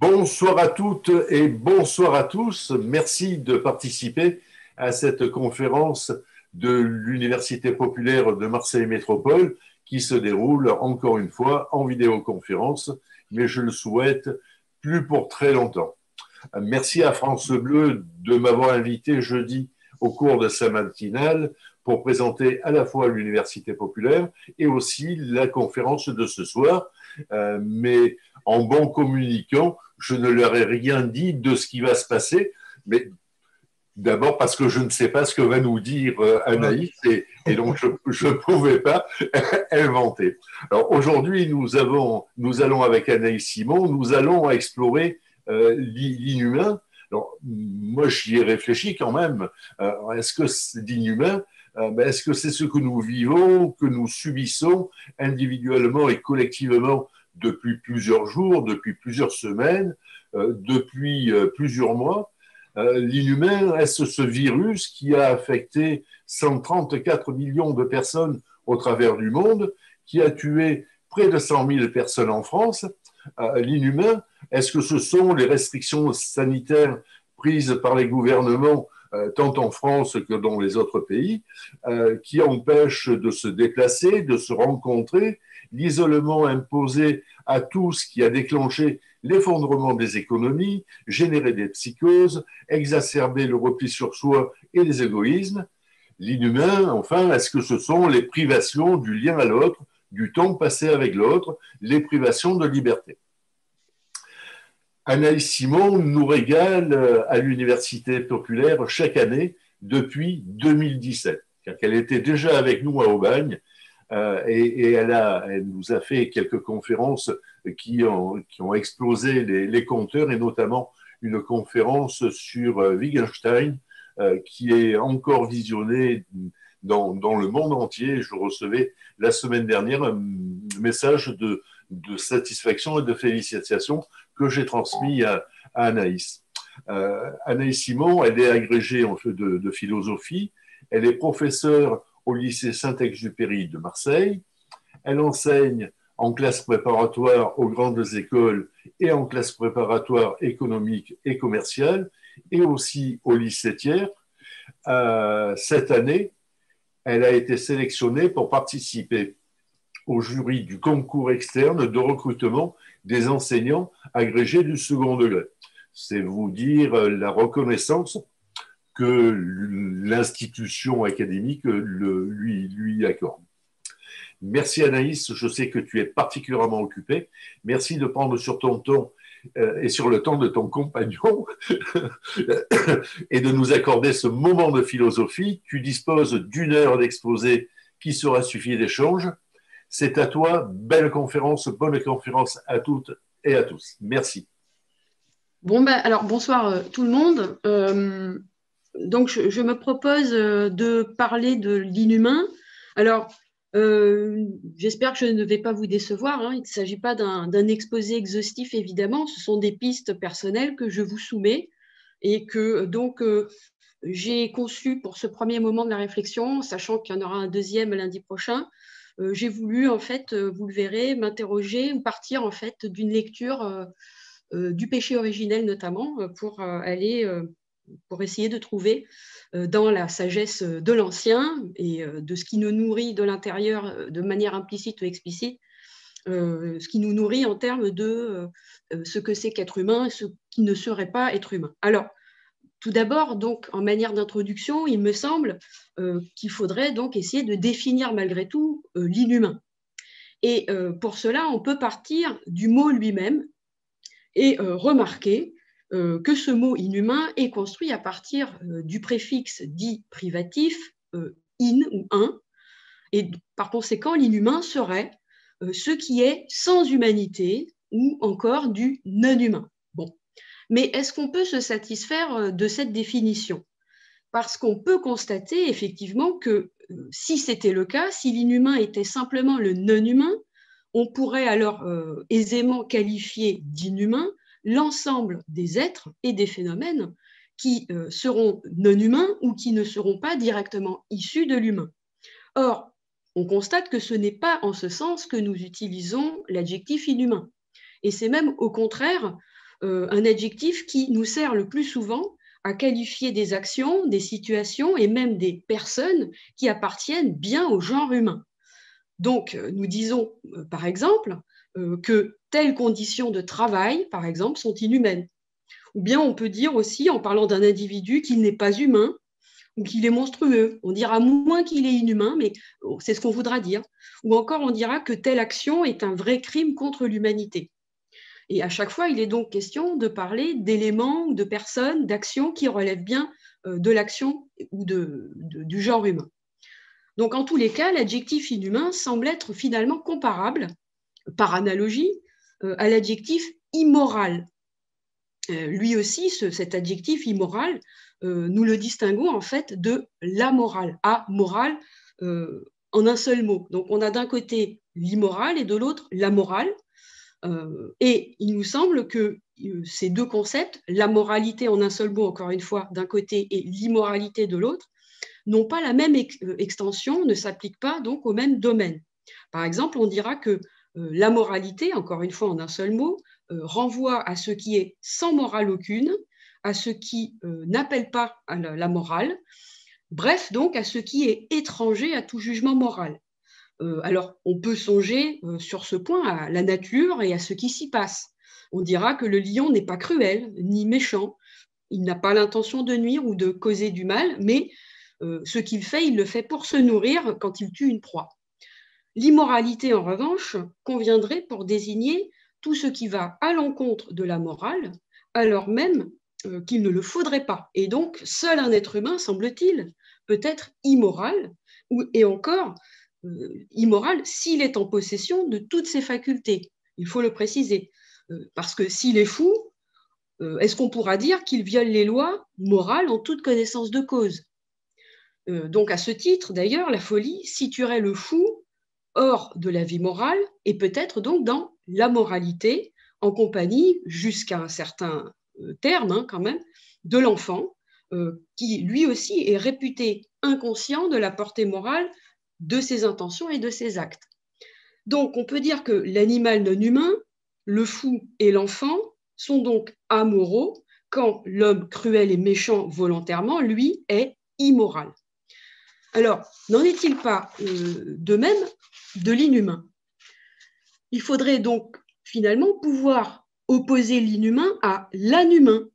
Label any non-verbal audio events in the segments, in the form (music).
Bonsoir à toutes et bonsoir à tous. Merci de participer à cette conférence de l'Université populaire de Marseille Métropole qui se déroule encore une fois en vidéoconférence, mais je le souhaite plus pour très longtemps. Merci à France Bleu de m'avoir invité jeudi au cours de sa matinale pour présenter à la fois l'Université populaire et aussi la conférence de ce soir. Euh, mais en bon communiquant, je ne leur ai rien dit de ce qui va se passer, mais d'abord parce que je ne sais pas ce que va nous dire euh, Anaïs et, et donc je ne pouvais pas (laughs) inventer. Alors aujourd'hui, nous, avons, nous allons avec Anaïs Simon, nous allons explorer euh, l'inhumain. Alors, moi, j'y ai réfléchi quand même. Euh, est-ce que c'est l'inhumain ben, Est-ce que c'est ce que nous vivons, que nous subissons individuellement et collectivement depuis plusieurs jours, depuis plusieurs semaines, euh, depuis euh, plusieurs mois. Euh, l'inhumain, est-ce ce virus qui a affecté 134 millions de personnes au travers du monde, qui a tué près de 100 000 personnes en France L'inhumain, est-ce que ce sont les restrictions sanitaires prises par les gouvernements tant en France que dans les autres pays, qui empêchent de se déplacer, de se rencontrer, l'isolement imposé à tous qui a déclenché l'effondrement des économies, généré des psychoses, exacerbé le repli sur soi et les égoïsmes. L'inhumain, enfin, est-ce que ce sont les privations du lien à l'autre, du temps passé avec l'autre, les privations de liberté? Anaïs Simon nous régale euh, à l'Université populaire chaque année depuis 2017, car elle était déjà avec nous à Aubagne euh, et, elle, a, elle, nous a fait quelques conférences qui ont, qui ont explosé les, compteurs, et notamment une conférence sur euh, Wittgenstein, euh, qui est encore visionnée dans, dans, le monde entier. Je recevais la semaine dernière un message de, de satisfaction et de félicitations que j'ai transmis à, Anaïs. Anaïs Simon, elle est agrégée en fait de philosophie, elle est professeure au lycée Saint-Exupéry de Marseille. Elle enseigne en classe préparatoire aux grandes écoles et en classe préparatoire économique et commerciale, et aussi au lycée Thiers. Euh, cette année, elle a été sélectionnée pour participer au jury du concours externe de recrutement des enseignants agrégés du second degré. C'est vous dire la reconnaissance que l'institution académique lui, lui accorde. Merci Anaïs, je sais que tu es particulièrement occupée. Merci de prendre sur ton temps euh, et sur le temps de ton compagnon (laughs) et de nous accorder ce moment de philosophie. Tu disposes d'une heure d'exposé qui sera suffi d'échange. C'est à toi. Belle conférence, bonne conférence à toutes et à tous. Merci. Bon, ben, alors bonsoir euh, tout le monde. Euh, donc, je, me propose euh, de parler de l'inhumain. Alors, euh, j'espère que je ne vais pas vous décevoir. Hein. Il ne s'agit pas d'un exposé exhaustif, évidemment. Ce sont des pistes personnelles que je vous soumets et que donc euh, j'ai conçu pour ce premier moment de la réflexion, sachant qu'il y en aura un deuxième lundi prochain. j'ai voulu, en fait, vous le verrez, m'interroger ou partir en fait d'une lecture du péché originel notamment pour aller pour essayer de trouver euh, dans la sagesse de l'ancien et euh, de ce qui nous nourrit de l'intérieur euh, de manière implicite ou explicite, ce qui nous nourrit en termes de ce que c'est qu'être humain et ce qui ne serait pas être humain. Alors, tout d'abord, donc, en manière d'introduction, il me semble qu'il faudrait donc essayer de définir malgré tout l'inhumain. Et pour cela, on peut partir du mot lui-même et remarquer euh, que ce mot inhumain est construit à partir euh, du préfixe dit privatif euh, in ou un, et par conséquent l'inhumain serait ce qui est sans humanité ou encore du non-humain. Bon. Mais est-ce qu'on peut se satisfaire de cette définition? Parce qu'on peut constater effectivement que si c'était le cas, si l'inhumain était simplement le non-humain, on pourrait alors aisément qualifier d'inhumain l'ensemble des êtres et des phénomènes qui euh, seront non humains ou qui ne seront pas directement issus de l'humain. Or, on constate que ce n'est pas en ce sens que nous utilisons l'adjectif inhumain. Et c'est même au contraire euh, un adjectif qui nous sert le plus souvent à qualifier des actions, des situations et même des personnes qui appartiennent bien au genre humain. Donc, euh, nous disons, par exemple, que telles conditions de travail, par exemple, sont inhumaines. Ou bien on peut dire aussi, en parlant d'un individu, qu'il n'est pas humain ou qu'il est monstrueux. On dira moins qu'il est inhumain, mais c'est ce qu'on voudra dire. Ou encore, on dira que telle action est un vrai crime contre l'humanité. Et à chaque fois, il est donc question de parler d'éléments, de personnes, d'actions qui relèvent bien euh, de l'action ou du genre humain. Donc en tous les cas, l'adjectif inhumain semble être finalement comparable, par analogie, euh, à l'adjectif immoral. Euh, lui aussi, cet adjectif immoral, nous le distinguons en fait de la morale, a morale en un seul mot. Donc on a d'un côté l'immoral et de l'autre la morale. Euh, et il nous semble que euh, ces deux concepts, la moralité en un seul mot, encore une fois, d'un côté, et l'immoralité de l'autre, n'ont pas la même euh, extension, ne s'appliquent pas donc au même domaine. Par exemple, on dira que la moralité, encore une fois en un seul mot, renvoie à ce qui est sans morale aucune, à ce qui n'appelle pas à la morale, bref donc à ce qui est étranger à tout jugement moral. Euh, alors, on peut songer euh, sur ce point à la nature et à ce qui s'y passe. On dira que le lion n'est pas cruel ni méchant. Il n'a pas l'intention de nuire ou de causer du mal, mais euh, ce qu'il fait, il le fait pour se nourrir quand il tue une proie. L'immoralité, en revanche, conviendrait pour désigner tout ce qui va à l'encontre de la morale, alors même qu'il ne le faudrait pas. Et donc, seul un être humain, semble-t-il, peut être immoral, et encore, euh, immoral s'il est en possession de toutes ses facultés. Il faut le préciser. Euh, parce que s'il est fou, euh, est-ce qu'on pourra dire qu'il viole les lois morales en toute connaissance de cause? Donc à ce titre, d'ailleurs, la folie situerait le fou hors de la vie morale et peut-être donc dans la moralité, en compagnie, jusqu'à un certain terme hein, quand même, de l'enfant, qui lui aussi est réputé inconscient de la portée morale de ses intentions et de ses actes. Donc, on peut dire que l'animal non humain, le fou et l'enfant sont donc amoraux quand l'homme cruel et méchant volontairement, lui, est immoral. Alors, n'en est-il pas euh, de même de l'inhumain Il faudrait donc finalement pouvoir opposer l'inhumain à l'inhumain,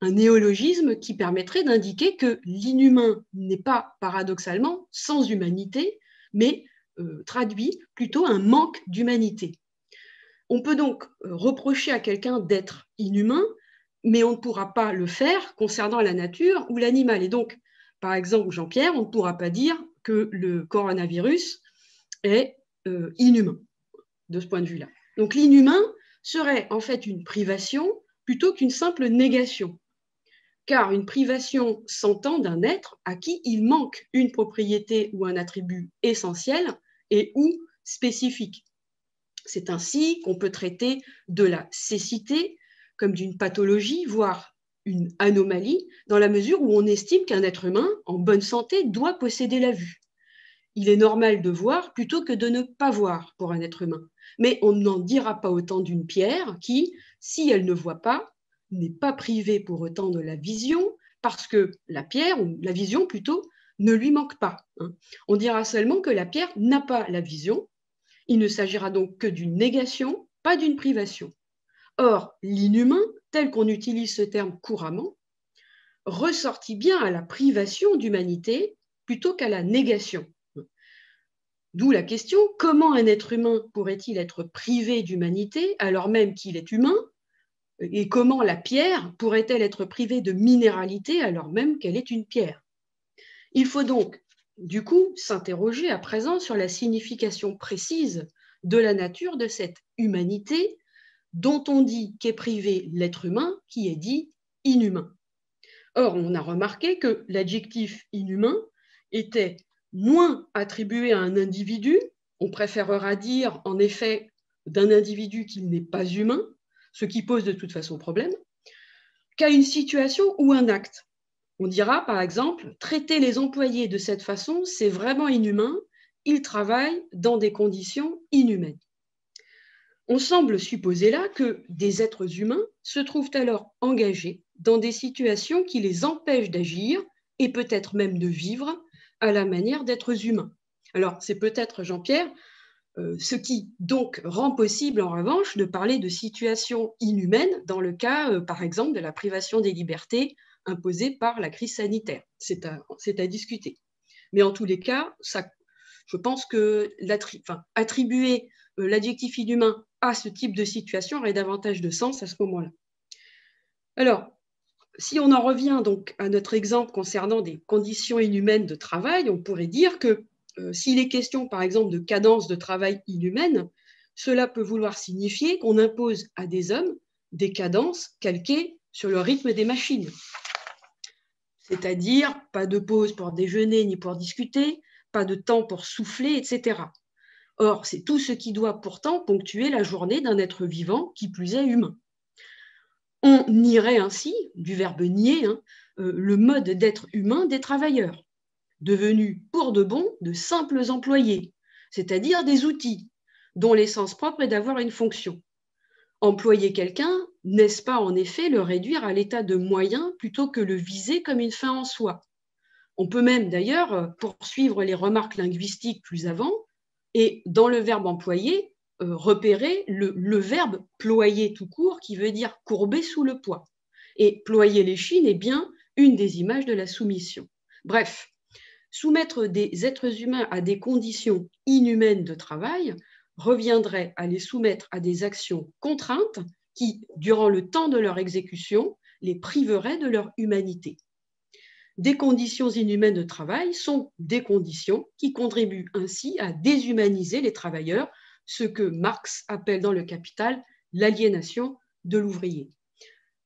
un néologisme qui permettrait d'indiquer que l'inhumain n'est pas paradoxalement sans humanité, mais euh, traduit plutôt un manque d'humanité. On peut donc euh, reprocher à quelqu'un d'être inhumain, mais on ne pourra pas le faire concernant la nature ou l'animal. Et donc, par exemple, Jean-Pierre, on ne pourra pas dire que le coronavirus est euh, inhumain de ce point de vue-là. Donc l'inhumain serait en fait une privation plutôt qu'une simple négation car une privation s'entend d'un être à qui il manque une propriété ou un attribut essentiel et ou spécifique. C'est ainsi qu'on peut traiter de la cécité comme d'une pathologie, voire une anomalie, dans la mesure où on estime qu'un être humain en bonne santé doit posséder la vue. Il est normal de voir plutôt que de ne pas voir pour un être humain. Mais on n'en dira pas autant d'une pierre qui, si elle ne voit pas, n'est pas privé pour autant de la vision, parce que la pierre, ou la vision plutôt, ne lui manque pas. Hein. On dira seulement que la pierre n'a pas la vision. Il ne s'agira donc que d'une négation, pas d'une privation. Or, l'inhumain, tel qu'on utilise ce terme couramment, ressortit bien à la privation d'humanité plutôt qu'à la négation. D'où la question, comment un être humain pourrait-il être privé d'humanité alors même qu'il est humain et comment la pierre pourrait-elle être privée de minéralité alors même qu'elle est une pierre? Il faut donc, du coup, s'interroger à présent sur la signification précise de la nature de cette humanité dont on dit qu'est privé l'être humain, qui est dit inhumain. Or, on a remarqué que l'adjectif inhumain était moins attribué à un individu, on préférera dire en effet d'un individu qu'il n'est pas humain, ce qui pose de toute façon problème, qu'à une situation ou un acte. On dira, par exemple, traiter les employés de cette façon, c'est vraiment inhumain, ils travaillent dans des conditions inhumaines. On semble supposer là que des êtres humains se trouvent alors engagés dans des situations qui les empêchent d'agir et peut-être même de vivre à la manière d'êtres humains. Alors, c'est peut-être, Jean-Pierre, euh, ce qui donc rend possible en revanche de parler de situations inhumaines dans le cas, euh, par exemple, de la privation des libertés imposée par la crise sanitaire. C'est à, discuter. Mais en tous les cas, ça, je pense que attribuer euh, l'adjectif inhumain à ce type de situation aurait davantage de sens à ce moment-là. Alors, si on en revient donc à notre exemple concernant des conditions inhumaines de travail, on pourrait dire que euh, s'il est question par exemple de cadence de travail inhumaine, cela peut vouloir signifier qu'on impose à des hommes des cadences calquées sur le rythme des machines. C'est-à-dire pas de pause pour déjeuner ni pour discuter, pas de temps pour souffler, etc. Or, c'est tout ce qui doit pourtant ponctuer la journée d'un être vivant, qui plus est humain. On nierait ainsi, du verbe nier, hein, euh, le mode d'être humain des travailleurs, devenus pour de bon de simples employés, c'est-à-dire des outils, dont l'essence propre est d'avoir une fonction. Employer quelqu'un, n'est-ce pas en effet le réduire à l'état de moyen plutôt que le viser comme une fin en soi? On peut même d'ailleurs poursuivre les remarques linguistiques plus avant, et dans le verbe employer, euh, repérer le, verbe ployer tout court qui veut dire courber sous le poids. Et ployer les chines est bien une des images de la soumission. Bref, soumettre des êtres humains à des conditions inhumaines de travail reviendrait à les soumettre à des actions contraintes qui, durant le temps de leur exécution, les priveraient de leur humanité des conditions inhumaines de travail sont des conditions qui contribuent ainsi à déshumaniser les travailleurs, ce que Marx appelle dans le Capital l'aliénation de l'ouvrier.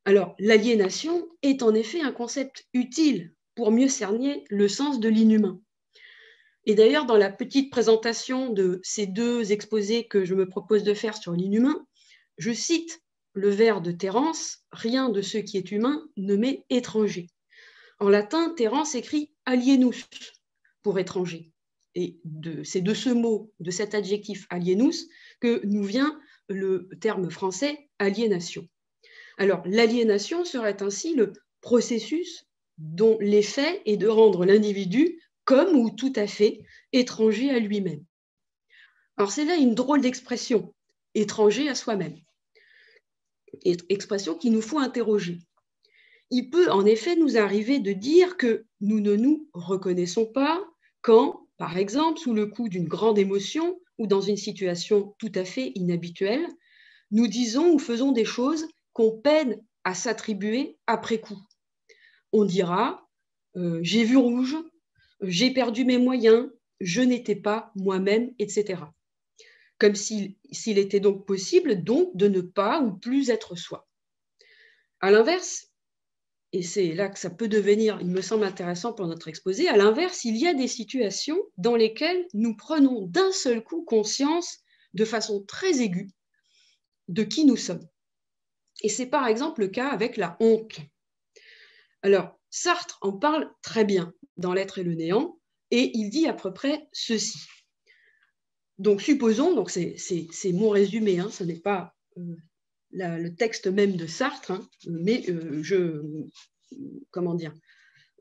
Alors, l'aliénation est en effet un concept utile pour mieux cerner le sens de l'inhumain. Et d'ailleurs, dans la petite présentation de ces deux exposés que je me propose de faire sur l'inhumain, je cite le vers de Terence Rien de ce qui est humain ne m'est étranger. En latin, Terence écrit alienus pour étranger. Et c'est de ce mot, de cet adjectif alienus, que nous vient le terme français aliénation. Alors, l'aliénation serait ainsi le processus dont l'effet est de rendre l'individu comme ou tout à fait étranger à lui-même. Alors, c'est là une drôle d'expression, étranger à soi-même. Expression qu'il nous faut interroger il peut en effet nous arriver de dire que nous ne nous reconnaissons pas quand, par exemple, sous le coup d'une grande émotion ou dans une situation tout à fait inhabituelle, nous disons ou faisons des choses qu'on peine à s'attribuer après coup. On dira euh, j'ai vu rouge, j'ai perdu mes moyens, je n'étais pas moi-même, etc. Comme s'il était donc possible donc de ne pas ou plus être soi. À l'inverse, et c'est là que ça peut devenir, il me semble intéressant pour notre exposé, à l'inverse, il y a des situations dans lesquelles nous prenons d'un seul coup conscience de façon très aiguë de qui nous sommes. Et c'est par exemple le cas avec la honte. Alors, Sartre en parle très bien dans L'être et le néant, et il dit à peu près ceci. Donc, supposons, donc c'est mon résumé, hein, ce n'est pas euh, le texte même de Sartre, hein, mais euh, je, comment dire,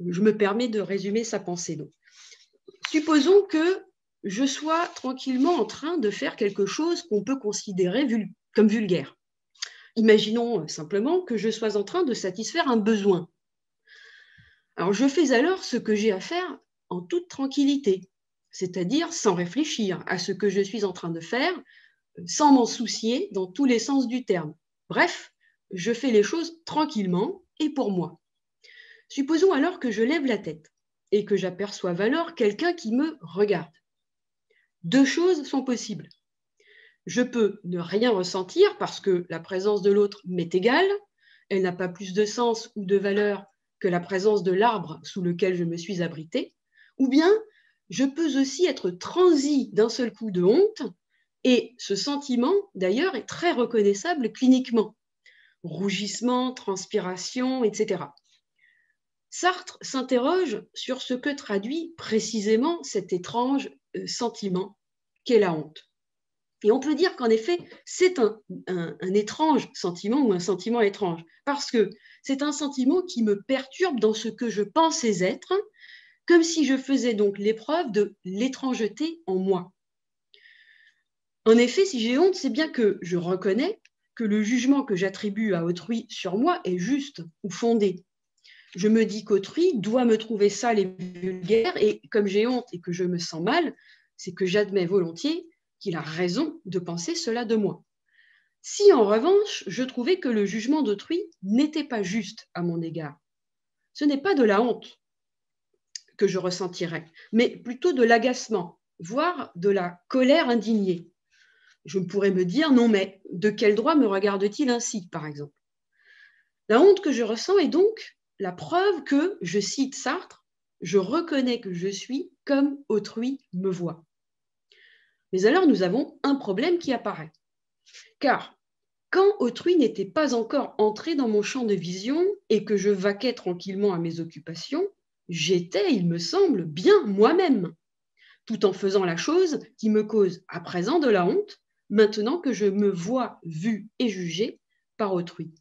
je me permets de résumer sa pensée. Donc. Supposons que je sois tranquillement en train de faire quelque chose qu'on peut considérer comme vulgaire. Imaginons simplement que je sois en train de satisfaire un besoin. Alors je fais alors ce que j'ai à faire en toute tranquillité, c'est-à-dire sans réfléchir à ce que je suis en train de faire, sans m'en soucier dans tous les sens du terme. Bref, je fais les choses tranquillement et pour moi. Supposons alors que je lève la tête et que j'aperçoive alors quelqu'un qui me regarde. Deux choses sont possibles. Je peux ne rien ressentir parce que la présence de l'autre m'est égale, elle n'a pas plus de sens ou de valeur que la présence de l'arbre sous lequel je me suis abrité, ou bien je peux aussi être transi d'un seul coup de honte et ce sentiment, d'ailleurs, est très reconnaissable cliniquement. Rougissement, transpiration, etc. Sartre s'interroge sur ce que traduit précisément cet étrange euh, sentiment qu'est la honte. Et on peut dire qu'en effet, c'est un, étrange sentiment ou un sentiment étrange, parce que c'est un sentiment qui me perturbe dans ce que je pensais être, comme si je faisais donc l'épreuve de l'étrangeté en moi. En effet, si j'ai honte, c'est bien que je reconnais que le jugement que j'attribue à autrui sur moi est juste ou fondé. Je me dis qu'autrui doit me trouver sale et vulgaire, et comme j'ai honte et que je me sens mal, c'est que j'admets volontiers qu'il a raison de penser cela de moi. Si en revanche, je trouvais que le jugement d'autrui n'était pas juste à mon égard, ce n'est pas de la honte que je ressentirais, mais plutôt de l'agacement, voire de la colère indignée. Je pourrais me dire, non mais de quel droit me regarde-t-il ainsi, par exemple? La honte que je ressens est donc la preuve que, je cite Sartre, je reconnais que je suis comme autrui me voit. Mais alors nous avons un problème qui apparaît. Car quand autrui n'était pas encore entré dans mon champ de vision et que je vaquais tranquillement à mes occupations, j'étais, il me semble, bien moi-même, tout en faisant la chose qui me cause à présent de la honte, maintenant que je me vois vu et jugé par autrui.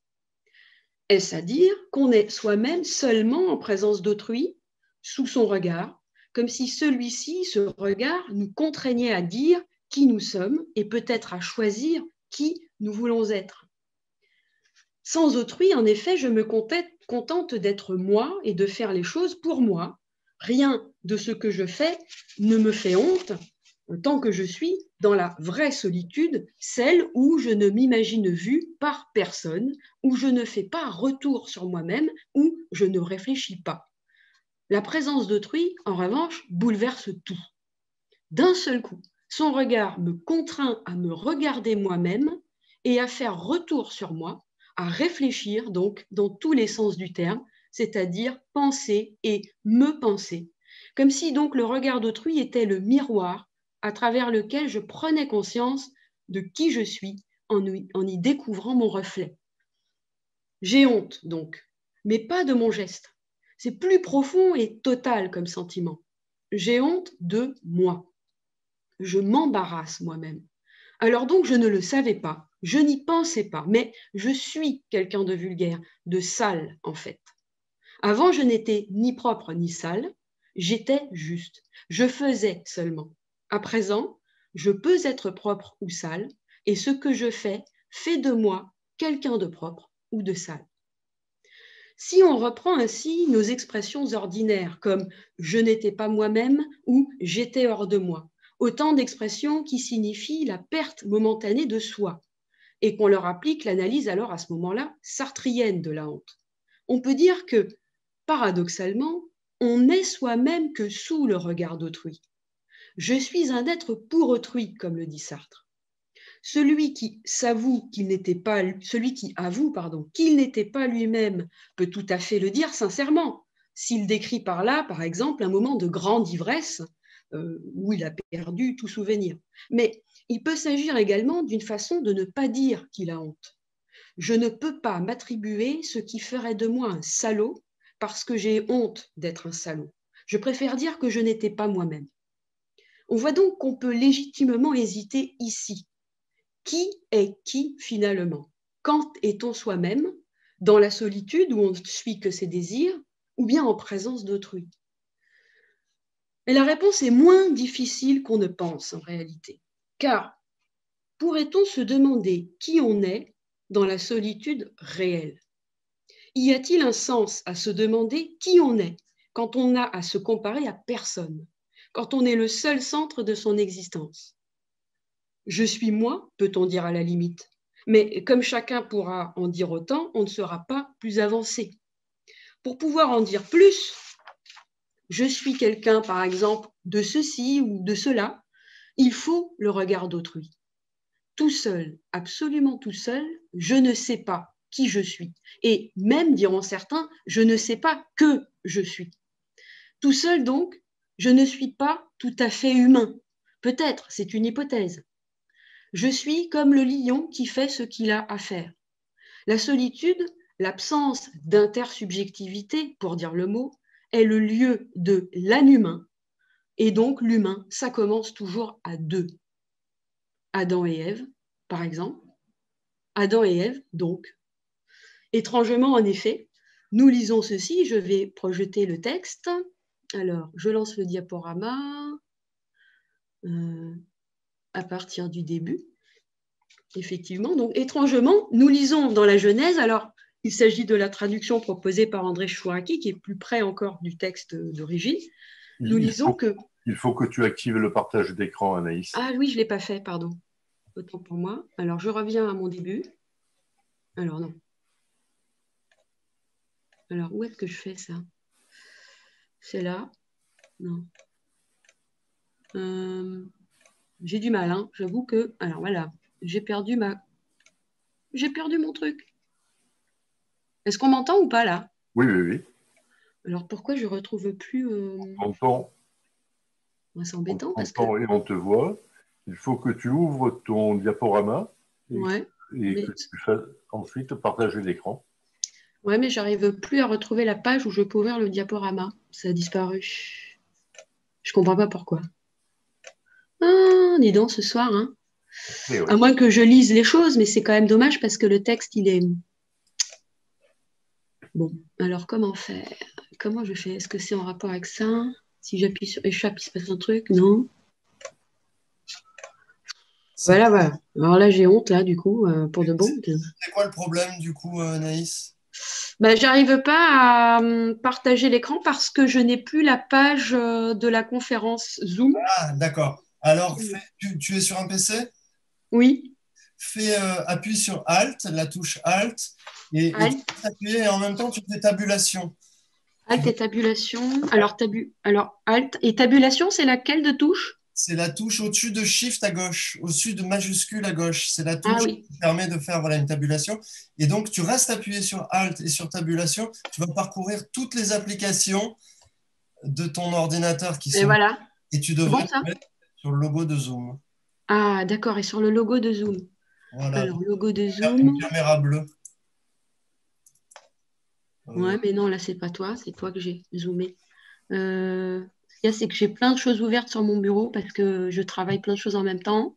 Est-ce à dire qu'on est soi-même seulement en présence d'autrui, sous son regard, comme si celui-ci, ce regard, nous contraignait à dire qui nous sommes et peut-être à choisir qui nous voulons être? Sans autrui, en effet, je me contente d'être moi et de faire les choses pour moi. Rien de ce que je fais ne me fait honte tant que je suis dans la vraie solitude, celle où je ne m'imagine vue par personne, où je ne fais pas retour sur moi-même, où je ne réfléchis pas. La présence d'autrui, en revanche, bouleverse tout. D'un seul coup, son regard me contraint à me regarder moi-même et à faire retour sur moi, à réfléchir donc dans tous les sens du terme, c'est-à-dire penser et me penser, comme si donc le regard d'autrui était le miroir à travers lequel je prenais conscience de qui je suis en y découvrant mon reflet. J'ai honte donc, mais pas de mon geste. C'est plus profond et total comme sentiment. J'ai honte de moi. Je m'embarrasse moi-même. Alors donc, je ne le savais pas, je n'y pensais pas, mais je suis quelqu'un de vulgaire, de sale en fait. Avant, je n'étais ni propre ni sale, j'étais juste, je faisais seulement. À présent, je peux être propre ou sale, et ce que je fais fait de moi quelqu'un de propre ou de sale. Si on reprend ainsi nos expressions ordinaires comme je n'étais pas moi-même ou j'étais hors de moi, autant d'expressions qui signifient la perte momentanée de soi, et qu'on leur applique l'analyse alors à ce moment-là sartrienne de la honte. On peut dire que, paradoxalement, on n'est soi-même que sous le regard d'autrui. Je suis un être pour autrui, comme le dit Sartre. Celui qui s'avoue qu'il n'était pas, celui qui avoue, pardon, qu'il n'était pas lui-même peut tout à fait le dire sincèrement. S'il décrit par là, par exemple, un moment de grande ivresse euh, où il a perdu tout souvenir. Mais il peut s'agir également d'une façon de ne pas dire qu'il a honte. Je ne peux pas m'attribuer ce qui ferait de moi un salaud parce que j'ai honte d'être un salaud. Je préfère dire que je n'étais pas moi-même. On voit donc qu'on peut légitimement hésiter ici. Qui est qui finalement? Quand est-on soi-même Dans la solitude où on ne suit que ses désirs ou bien en présence d'autrui? Et la réponse est moins difficile qu'on ne pense en réalité. Car pourrait-on se demander qui on est dans la solitude réelle? Y a-t-il un sens à se demander qui on est quand on n'a à se comparer à personne, quand on est le seul centre de son existence je suis moi, peut-on dire à la limite. Mais comme chacun pourra en dire autant, on ne sera pas plus avancé. Pour pouvoir en dire plus, je suis quelqu'un, par exemple, de ceci ou de cela, il faut le regard d'autrui. Tout seul, absolument tout seul, je ne sais pas qui je suis. Et même, diront certains, je ne sais pas que je suis. Tout seul, donc, je ne suis pas tout à fait humain. Peut-être, c'est une hypothèse. Je suis comme le lion qui fait ce qu'il a à faire. La solitude, l'absence d'intersubjectivité, pour dire le mot, est le lieu de l'anhumain. Et donc l'humain, ça commence toujours à deux. Adam et Ève, par exemple. Adam et Ève, donc. Étrangement, en effet, nous lisons ceci. Je vais projeter le texte. Alors, je lance le diaporama euh, à partir du début. Effectivement, donc étrangement, nous lisons dans la Genèse, alors il s'agit de la traduction proposée par André Chouraki, qui est plus près encore du texte d'origine. Nous lisons que... Il faut que tu actives le partage d'écran, Anaïs. Ah oui, je ne l'ai pas fait, pardon. Autant pour moi. Alors, je reviens à mon début. Alors, non. Alors, où est-ce que je fais ça? C'est là Non. Euh, j'ai du mal, hein. j'avoue que... Alors, voilà, j'ai perdu ma... J'ai perdu mon truc. Est-ce qu'on m'entend ou pas, là? Oui, oui, oui. Alors, pourquoi je ne retrouve plus... Euh... On t'entend. C'est embêtant. On parce que... et on te voit. Il faut que tu ouvres ton diaporama et, ouais, et que tu fasses ensuite partager l'écran. Ouais, mais j'arrive plus à retrouver la page où je peux ouvrir le diaporama. Ça a disparu. Je comprends pas pourquoi. Ah, dis donc, ce soir. Hein. À moins que je lise les choses, mais c'est quand même dommage parce que le texte, il est. Bon, alors comment faire? Comment je fais? Est-ce que c'est en rapport avec ça? Si j'appuie sur échappe, il se passe un truc? Non Voilà, voilà. Alors là, j'ai honte, là, du coup, euh, pour de bon. C'est quoi le problème, du coup, euh, Naïs? Ben, J'arrive pas à um, partager l'écran parce que je n'ai plus la page euh, de la conférence Zoom. Ah, d'accord. Alors, fais, tu, tu, es sur un PC Oui. Fais, euh, appuie sur Alt, la touche Alt, et, Alt. et, appuyer, et en même temps, tu fais tabulation. Alt et tabulation. Alors, tabu... Alors Alt et tabulation, c'est laquelle de touche? C'est la touche au-dessus de Shift à gauche, au-dessus de majuscule à gauche. C'est la touche ah, oui. qui permet de faire voilà, une tabulation. Et donc, tu restes appuyé sur Alt et sur tabulation. Tu vas parcourir toutes les applications de ton ordinateur qui sont. Et voilà. Et tu devrais bon, mettre sur le logo de Zoom. Ah, d'accord. Et sur le logo de Zoom. Voilà. Alors, logo de Zoom. Une caméra bleue. Ouais, mais non, là, c'est pas toi. C'est toi que j'ai zoomé. Euh c'est que j'ai plein de choses ouvertes sur mon bureau parce que je travaille plein de choses en même temps.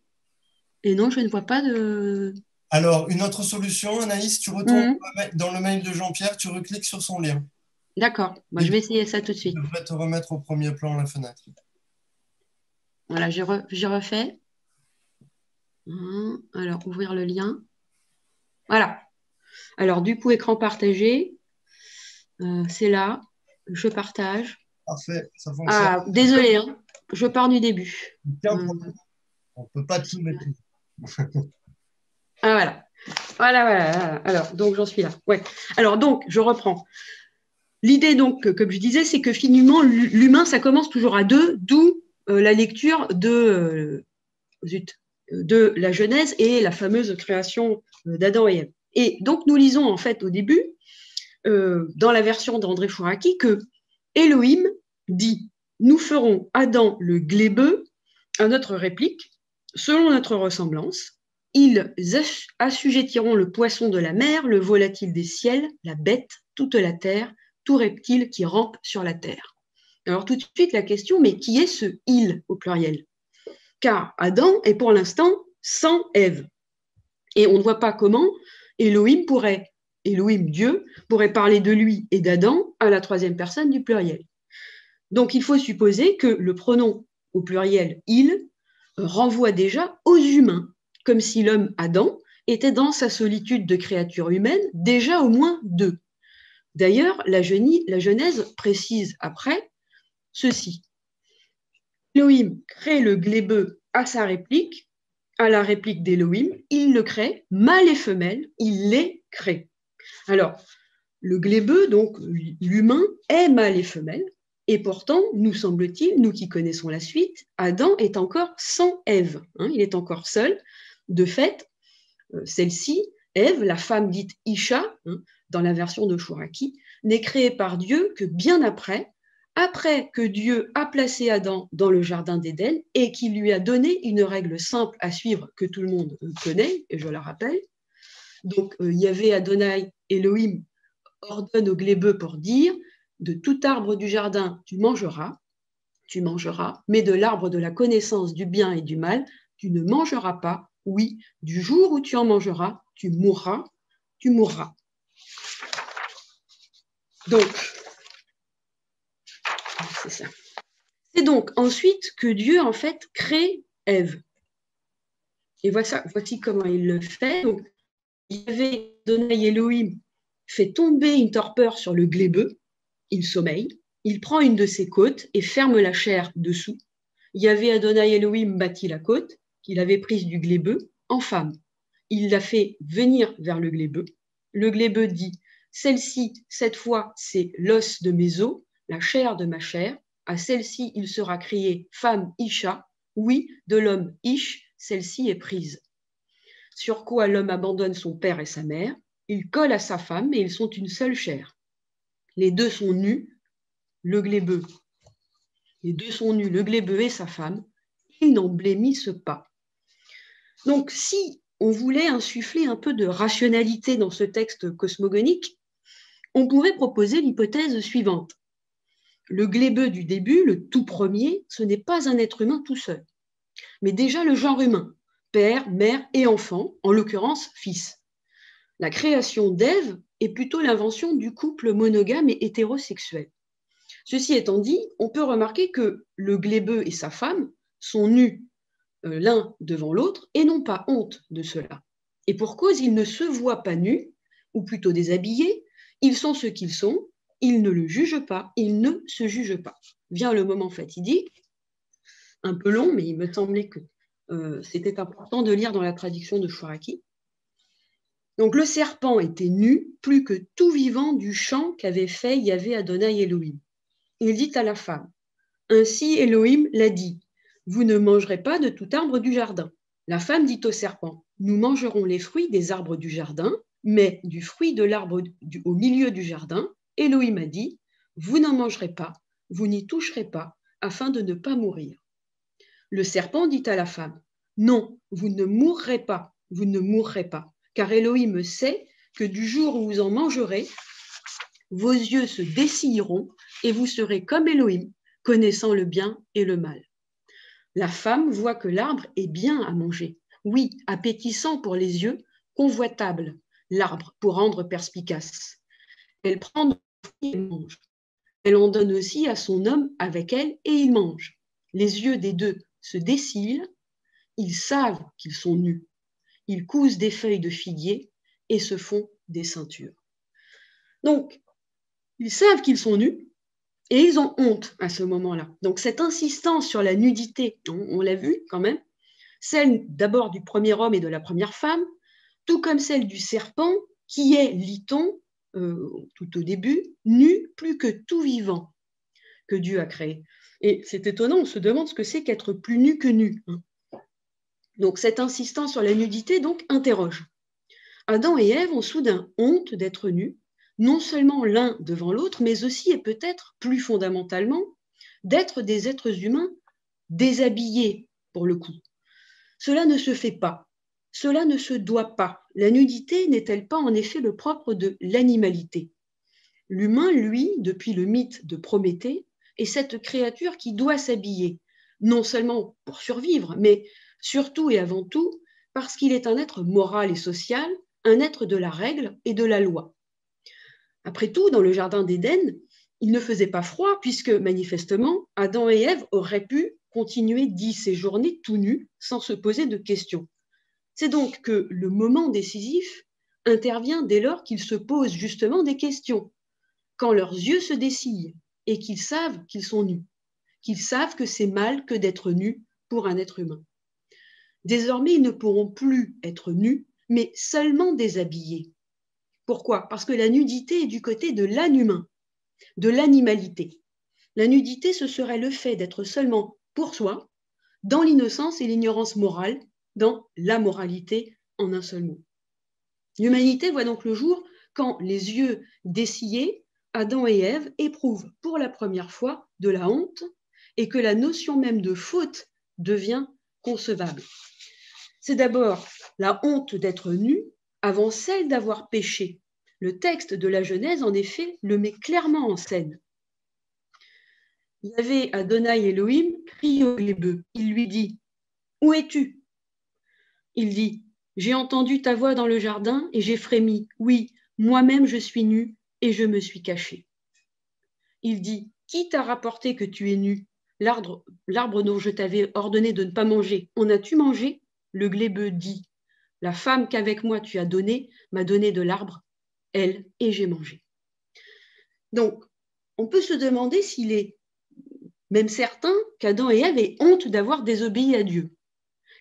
Et non, je ne vois pas de. Alors, une autre solution, Anaïs, tu retournes mmh. dans le mail de Jean-Pierre, tu recliques sur son lien. D'accord, bah, je vais essayer ça tout de suite. Je devrais te remettre au premier plan la fenêtre. Voilà, j'ai re refait. Alors, ouvrir le lien. Voilà. Alors, du coup, écran partagé. Euh, c'est là. Je partage. Parfait, ça fonctionne. Ah, désolé, hein. je pars du début. Hum. On ne peut pas tout mettre. ah, voilà. Voilà, voilà. Alors, donc, j'en suis là. Ouais. Alors, donc, je reprends. L'idée, donc, comme je disais, c'est que finalement, l'humain, ça commence toujours à deux, d'où euh, la lecture de, euh, zut, de la Genèse et la fameuse création d'Adam et Ève. Et donc, nous lisons, en fait, au début, euh, dans la version d'André Fouraki, que Elohim dit Nous ferons Adam le glébeux à notre réplique, selon notre ressemblance. Ils assujettiront le poisson de la mer, le volatile des ciels, la bête, toute la terre, tout reptile qui rampe sur la terre. Alors tout de suite la question, mais qui est ce il au pluriel? Car Adam est pour l'instant sans Ève. Et on ne voit pas comment Elohim pourrait Elohim, Dieu, pourrait parler de lui et d'Adam à la troisième personne du pluriel. Donc il faut supposer que le pronom au pluriel il renvoie déjà aux humains, comme si l'homme Adam était dans sa solitude de créature humaine déjà au moins deux. D'ailleurs, la, Genèse précise après ceci. Elohim crée le glébeux à sa réplique, à la réplique d'Elohim, il le crée, mâle et femelle, il les crée. Alors, le glébeux, donc l'humain, est mâle et femelle, et pourtant, nous semble-t-il, nous qui connaissons la suite, Adam est encore sans Ève. Hein, il est encore seul. De fait, euh, celle-ci, Ève, la femme dite Isha, hein, dans la version de Chouraki, n'est créée par Dieu que bien après, après que Dieu a placé Adam dans le jardin d'Éden et qu'il lui a donné une règle simple à suivre que tout le monde connaît, et je la rappelle. Donc, euh, il y avait Adonai, Elohim, ordonne au glébeux pour dire de tout arbre du jardin, tu mangeras, tu mangeras, mais de l'arbre de la connaissance du bien et du mal, tu ne mangeras pas. Oui, du jour où tu en mangeras, tu mourras, tu mourras. Donc, c'est ça. C'est donc ensuite que Dieu, en fait, crée Ève. Et voici, comment il le fait. Donc, il avait donné Elohim fait tomber une torpeur sur le glébeux, il sommeille, il prend une de ses côtes et ferme la chair dessous. Il y avait Adonai Elohim bâti la côte, qu'il avait prise du glébeux, en femme. Il l'a fait venir vers le glébeux. Le glébeux dit Celle-ci, cette fois, c'est l'os de mes os, la chair de ma chair. À celle-ci, il sera crié femme Isha. Oui, de l'homme Ish, celle-ci est prise. Sur quoi l'homme abandonne son père et sa mère, il colle à sa femme et ils sont une seule chair. Les deux sont nus, le glébeux. Les deux sont nus, le glébeux et sa femme. Ils n'en blémissent pas. Donc, si on voulait insuffler un peu de rationalité dans ce texte cosmogonique, on pourrait proposer l'hypothèse suivante. Le glébeux du début, le tout premier, ce n'est pas un être humain tout seul, mais déjà le genre humain, père, mère et enfant, en l'occurrence fils. La création d'Ève est plutôt l'invention du couple monogame et hétérosexuel. Ceci étant dit, on peut remarquer que le glébeux et sa femme sont nus euh, l'un devant l'autre et n'ont pas honte de cela. Et pour cause, ils ne se voient pas nus, ou plutôt déshabillés, ils sont ce qu'ils sont, ils ne le jugent pas, ils ne se jugent pas. Vient le moment fatidique, un peu long, mais il me semblait que euh, c'était important de lire dans la traduction de Chouraki. Donc le serpent était nu, plus que tout vivant du chant qu'avait fait Yahvé Adonai Elohim. Il dit à la femme, Ainsi Elohim l'a dit, vous ne mangerez pas de tout arbre du jardin. La femme dit au serpent, Nous mangerons les fruits des arbres du jardin, mais du fruit de l'arbre au milieu du jardin, Elohim a dit, Vous n'en mangerez pas, vous n'y toucherez pas, afin de ne pas mourir. Le serpent dit à la femme, Non, vous ne mourrez pas, vous ne mourrez pas, car Elohim sait que du jour où vous en mangerez, vos yeux se dessilleront et vous serez comme Elohim, connaissant le bien et le mal. La femme voit que l'arbre est bien à manger. Oui, appétissant pour les yeux, convoitable, l'arbre pour rendre perspicace. Elle prend fruit et mange. Elle en donne aussi à son homme avec elle et il mange. Les yeux des deux se décilent, ils savent qu'ils sont nus. Ils cousent des feuilles de figuier et se font des ceintures. Donc, ils savent qu'ils sont nus, et ils ont honte à ce moment-là. Donc cette insistance sur la nudité, on, l'a vu quand même, celle d'abord du premier homme et de la première femme, tout comme celle du serpent, qui est, lit-on, euh, tout au début, nu plus que tout vivant que Dieu a créé. Et c'est étonnant, on se demande ce que c'est qu'être plus nu que nu. Hein. Donc cette insistance sur la nudité donc interroge. Adam et Ève ont soudain honte d'être nus, non seulement l'un devant l'autre, mais aussi et peut-être plus fondamentalement, d'être des êtres humains déshabillés pour le coup. Cela ne se fait pas, cela ne se doit pas. La nudité n'est-elle pas en effet le propre de l'animalité? L'humain, lui, depuis le mythe de Prométhée, est cette créature qui doit s'habiller, non seulement pour survivre, mais surtout et avant tout parce qu'il est un être moral et social, un être de la règle et de la loi. Après tout, dans le jardin d'Éden, il ne faisait pas froid puisque manifestement, Adam et Ève auraient pu continuer d'y séjourner tout nus sans se poser de questions. C'est donc que le moment décisif intervient dès lors qu'ils se posent justement des questions, quand leurs yeux se dessillent et qu'ils savent qu'ils sont nus, qu'ils savent que c'est mal que d'être nus pour un être humain. Désormais, ils ne pourront plus être nus, mais seulement déshabillés. Pourquoi? Parce que la nudité est du côté de l'anhumain, de l'animalité. La nudité, ce serait le fait d'être seulement pour soi, dans l'innocence et l'ignorance morale, dans la moralité en un seul mot. L'humanité voit donc le jour quand les yeux dessillés, Adam et Ève éprouvent pour la première fois de la honte et que la notion même de faute devient concevable. C'est d'abord la honte d'être nu avant celle d'avoir péché. Le texte de la Genèse, en effet, le met clairement en scène. Il y avait Adonai Elohim, crie au glébeux. Il lui dit Où es-tu? Il dit J'ai entendu ta voix dans le jardin et j'ai frémi. Oui, moi-même je suis nu et je me suis caché. Il dit Qui t'a rapporté que tu es nu? L'arbre dont je t'avais ordonné de ne pas manger, en as-tu mangé? Le glébeux dit La femme qu'avec moi tu as donnée m'a donné de l'arbre, elle, et j'ai mangé. Donc, on peut se demander s'il est même certain qu'Adam et Ève aient honte d'avoir désobéi à Dieu.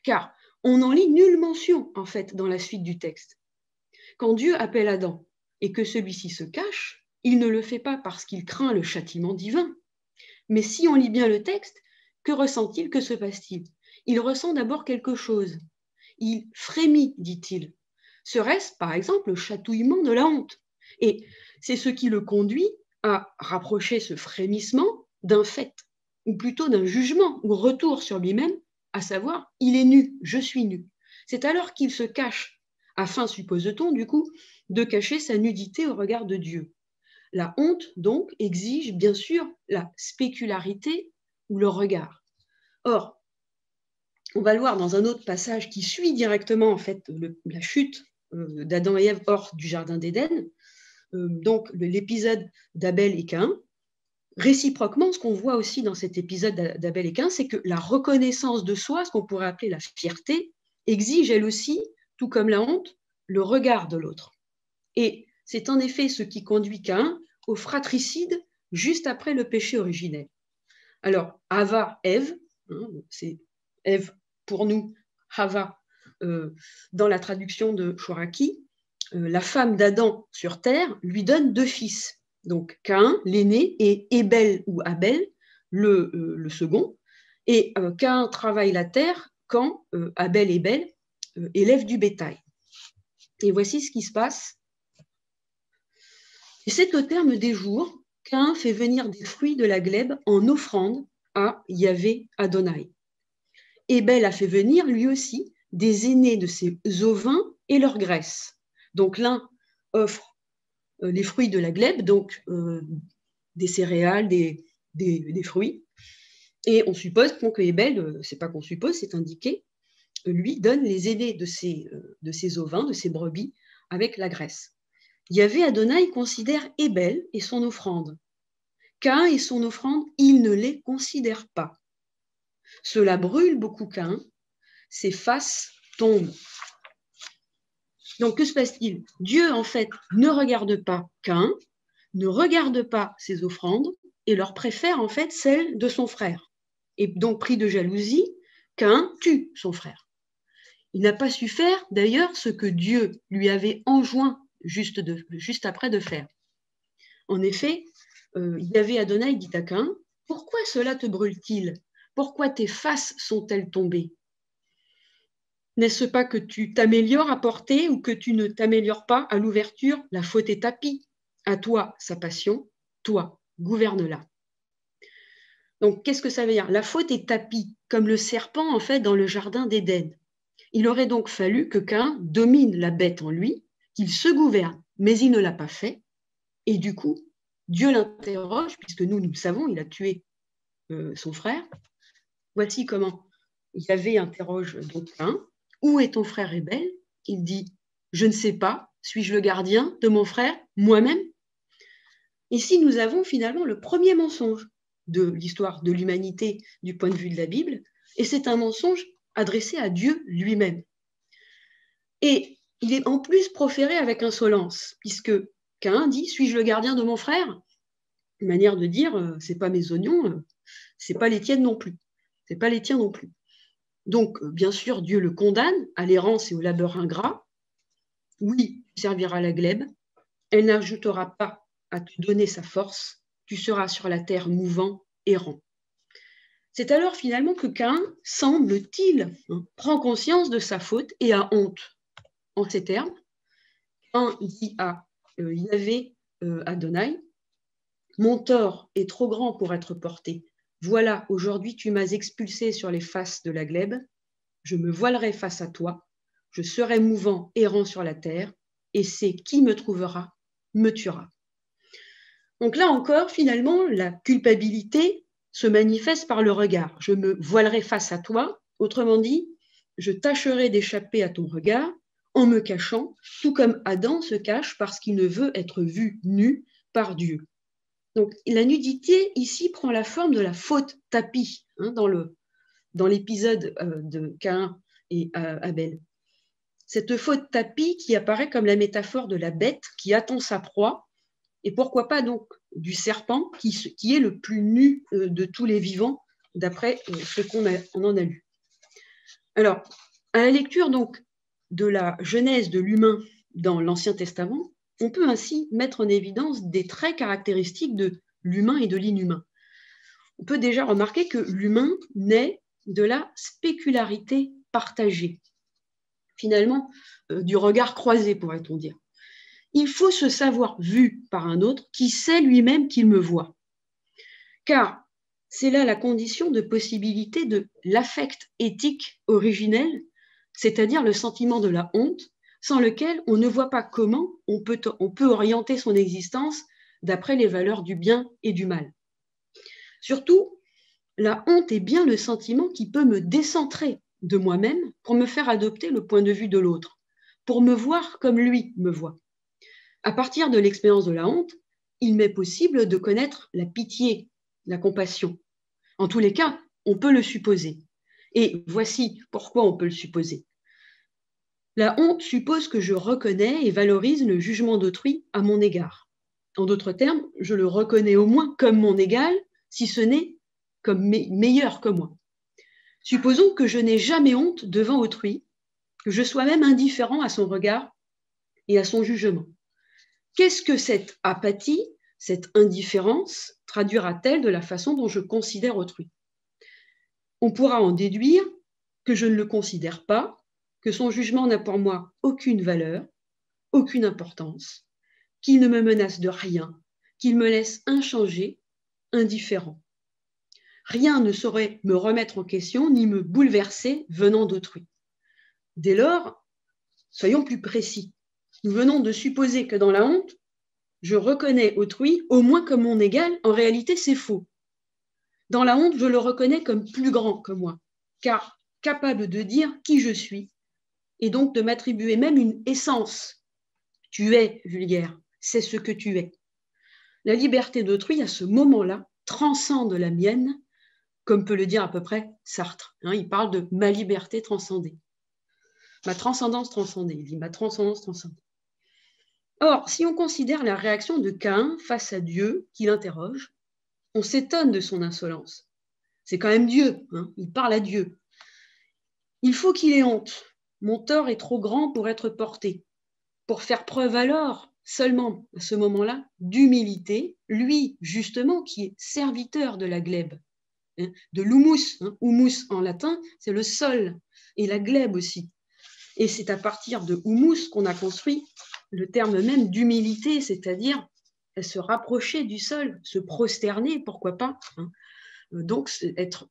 Car on n'en lit nulle mention, en fait, dans la suite du texte. Quand Dieu appelle Adam et que celui-ci se cache, il ne le fait pas parce qu'il craint le châtiment divin. Mais si on lit bien le texte, que ressent-il Que se passe-t-il? Il ressent d'abord quelque chose. Il frémit, dit-il. Serait-ce, par exemple, le chatouillement de la honte Et c'est ce qui le conduit à rapprocher ce frémissement d'un fait, ou plutôt d'un jugement ou retour sur lui-même, à savoir, il est nu, je suis nu. C'est alors qu'il se cache, afin, suppose-t-on, du coup, de cacher sa nudité au regard de Dieu. La honte, donc, exige bien sûr la spécularité ou le regard. Or, on va le voir dans un autre passage qui suit directement en fait la chute euh, d'Adam et Ève hors du jardin d'Éden, euh, donc l'épisode d'Abel et Cain. Réciproquement, ce qu'on voit aussi dans cet épisode d'Abel et Cain, c'est que la reconnaissance de soi, ce qu'on pourrait appeler la fierté, exige elle aussi, tout comme la honte, le regard de l'autre. Et c'est en effet ce qui conduit Cain au fratricide juste après le péché originel. Alors, Ava, Ève, hein, c'est Ève pour nous, Hava euh, dans la traduction de Choraki, euh, la femme d'Adam sur terre lui donne deux fils. Donc Cain, l'aîné, et Ébel ou Abel, le, euh, second. Et Cain travaille la terre quand Abel et Bel élèvent du bétail. Et voici ce qui se passe. Et c'est au terme des jours qu'Ain fait venir des fruits de la glèbe en offrande à Yahvé Adonai. Ébel a fait venir lui aussi des aînés de ses ovins et leur graisse. Donc l'un offre euh, les fruits de la glèbe, donc euh, des céréales, des, fruits. Et on suppose que Ebel, euh, c'est pas qu'on suppose, c'est indiqué, lui donne les aînés de ses ovins, de ses brebis, avec la graisse. Yahvé Adonai considère Ebel et son offrande. Cain et son offrande, il ne les considère pas. Cela brûle beaucoup Cain, ses faces tombent. Donc, que se passe-t-il? Dieu, en fait, ne regarde pas Cain, ne regarde pas ses offrandes et leur préfère, en fait, celles de son frère. Et donc, pris de jalousie, Cain tue son frère. Il n'a pas su faire, d'ailleurs, ce que Dieu lui avait enjoint juste, après de faire. En effet, euh, il y avait Adonai dit à Cain, Pourquoi cela te brûle-t-il? Pourquoi tes faces sont-elles tombées? N'est-ce pas que tu t'améliores à porter ou que tu ne t'améliores pas à l'ouverture? La faute est tapis. À toi, sa passion, toi, gouverne-la. Donc, qu'est-ce que ça veut dire? La faute est tapis, comme le serpent, en fait, dans le jardin d'Éden. Il aurait donc fallu que Cain domine la bête en lui, qu'il se gouverne, mais il ne l'a pas fait. Et du coup, Dieu l'interroge, puisque nous, nous le savons, il a tué euh, son frère. Voici comment Yahvé interroge donc Cain. Où est ton frère Ébel Il dit Je ne sais pas, suis-je le gardien de mon frère moi-même? Ici, nous avons finalement le premier mensonge de l'histoire de l'humanité du point de vue de la Bible, et c'est un mensonge adressé à Dieu lui-même. Et il est en plus proféré avec insolence, puisque Cain dit Suis-je le gardien de mon frère? Une manière de dire euh, C'est pas mes oignons, euh, c'est pas les tiennes non plus. C'est pas les tiens non plus. Donc, euh, bien sûr, Dieu le condamne à l'errance et au labeur ingrat. Oui, tu serviras la glèbe. Elle n'ajoutera pas à te donner sa force. Tu seras sur la terre mouvant, errant. C'est alors finalement que Cain, semble-t-il, hein, prend conscience de sa faute et a honte. En ces termes, Cain dit à euh, Yahvé euh, Adonai, Mon tort est trop grand pour être porté. Voilà, aujourd'hui tu m'as expulsé sur les faces de la glèbe, je me voilerai face à toi, je serai mouvant, errant sur la terre, et c'est qui me trouvera, me tuera. Donc là encore, finalement, la culpabilité se manifeste par le regard. Je me voilerai face à toi, autrement dit, je tâcherai d'échapper à ton regard en me cachant, tout comme Adam se cache parce qu'il ne veut être vu nu par Dieu. Donc la nudité ici prend la forme de la faute tapis hein, dans, le, dans l'épisode euh, de Cain et euh, Abel. Cette faute tapis qui apparaît comme la métaphore de la bête qui attend sa proie, et pourquoi pas donc du serpent qui, qui est le plus nu euh, de tous les vivants, d'après ce qu'on en a lu. Alors, à la lecture donc de la genèse de l'humain dans l'Ancien Testament, on peut ainsi mettre en évidence des traits caractéristiques de l'humain et de l'inhumain. On peut déjà remarquer que l'humain naît de la spécularité partagée, finalement euh, du regard croisé, pourrait-on dire. Il faut se savoir vu par un autre qui sait lui-même qu'il me voit. Car c'est là la condition de possibilité de l'affect éthique originel, c'est-à-dire le sentiment de la honte, sans lequel on ne voit pas comment on peut, orienter son existence d'après les valeurs du bien et du mal. Surtout, la honte est bien le sentiment qui peut me décentrer de moi-même pour me faire adopter le point de vue de l'autre, pour me voir comme lui me voit. À partir de l'expérience de la honte, il m'est possible de connaître la pitié, la compassion. En tous les cas, on peut le supposer. Et voici pourquoi on peut le supposer. La honte suppose que je reconnais et valorise le jugement d'autrui à mon égard. En d'autres termes, je le reconnais au moins comme mon égal, si ce n'est comme meilleur que moi. Supposons que je n'ai jamais honte devant autrui, que je sois même indifférent à son regard et à son jugement. Qu'est-ce que cette apathie, cette indifférence traduira-t-elle de la façon dont je considère autrui? On pourra en déduire que je ne le considère pas que son jugement n'a pour moi aucune valeur, aucune importance, qu'il ne me menace de rien, qu'il me laisse inchangé, indifférent. Rien ne saurait me remettre en question ni me bouleverser venant d'autrui. Dès lors, soyons plus précis. Nous venons de supposer que dans la honte, je reconnais autrui au moins comme mon égal, en réalité c'est faux. Dans la honte, je le reconnais comme plus grand que moi, car capable de dire qui je suis et donc de m'attribuer même une essence. Tu es vulgaire, c'est ce que tu es. La liberté d'autrui, à ce moment-là, transcende la mienne, comme peut le dire à peu près Sartre. Hein. il parle de ma liberté transcendée. Ma transcendance transcendée, il dit ma transcendance transcendée. Or, si on considère la réaction de Cain face à Dieu qui l'interroge, on s'étonne de son insolence. C'est quand même Dieu, hein. il parle à Dieu. Il faut qu'il ait honte, mon tort est trop grand pour être porté. Pour faire preuve alors, seulement à ce moment-là, d'humilité, lui, justement, qui est serviteur de la glèbe, hein, de l'humus. Hein, humus en latin, c'est le sol, et la glèbe aussi. Et c'est à partir de humus qu'on a construit le terme même d'humilité, c'est-à-dire se rapprocher du sol, se prosterner, pourquoi pas. Hein. donc, être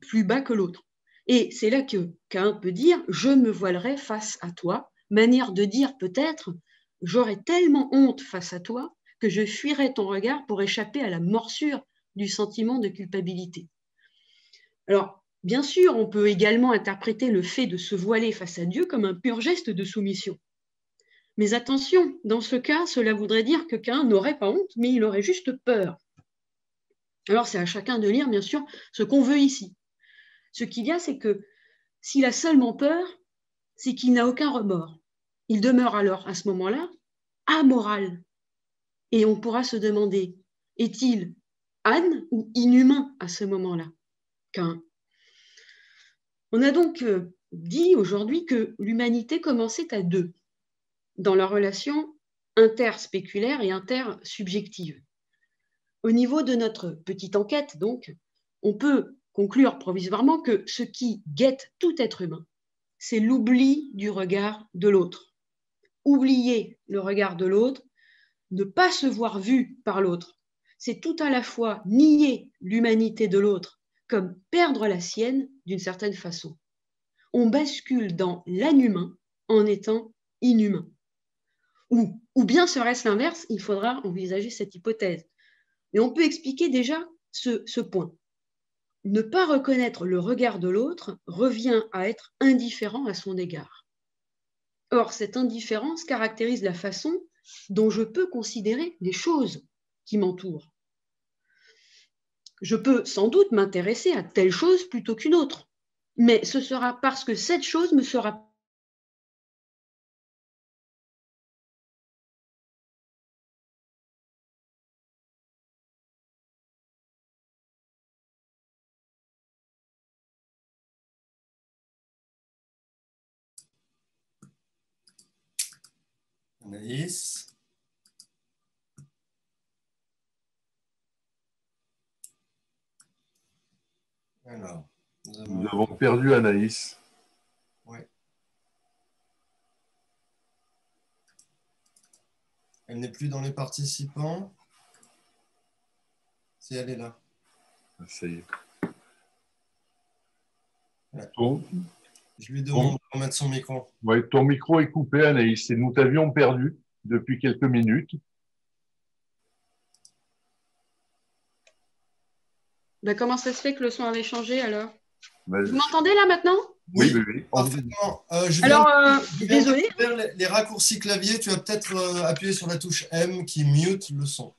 plus bas que l'autre. Et c'est là que qu'un peut dire je me voilerai face à toi, manière de dire peut-être j'aurais tellement honte face à toi que je fuirai ton regard pour échapper à la morsure du sentiment de culpabilité. Alors, bien sûr, on peut également interpréter le fait de se voiler face à Dieu comme un pur geste de soumission. Mais attention, dans ce cas, cela voudrait dire que qu'un n'aurait pas honte, mais il aurait juste peur. Alors c'est à chacun de lire, bien sûr, ce qu'on veut ici. Ce qu'il y a, c'est que s'il a seulement peur, c'est qu'il n'a aucun remords. Il demeure alors à ce moment-là amoral. Et on pourra se demander, est-il âne ou inhumain à ce moment-là Qu'un? On a donc euh, dit aujourd'hui que l'humanité commençait à deux dans la relation interspéculaire et intersubjective. Au niveau de notre petite enquête, donc, on peut conclure provisoirement que ce qui guette tout être humain, c'est l'oubli du regard de l'autre. Oublier le regard de l'autre, ne pas se voir vu par l'autre, c'est tout à la fois nier l'humanité de l'autre comme perdre la sienne d'une certaine façon. On bascule dans l'inhumain en étant inhumain. Ou, bien serait-ce l'inverse, il faudra envisager cette hypothèse. Mais on peut expliquer déjà ce point ne pas reconnaître le regard de l'autre revient à être indifférent à son égard. Or, cette indifférence caractérise la façon dont je peux considérer les choses qui m'entourent. Je peux sans doute m'intéresser à telle chose plutôt qu'une autre, mais ce sera parce que cette chose me sera Anaïs. Alors, nous avons... Nous avons perdu Anaïs. Oui. Elle n'est plus dans les participants. Si elle est là. Ça y est. Ouais. Ton, Je lui demande de remettre son micro. ouais, ton micro est coupé, Anaïs, et nous t'avions perdu depuis quelques minutes. Ben, comment ça se fait que le son avait changé alors? Mais- Vous m'entendez là maintenant? Oui, oui, oui. Parfaitement. Euh, je viens Alors, euh, je viens de désolé. les raccourcis clavier. Tu vas peut-être euh, appuyer sur la touche M qui mute le son.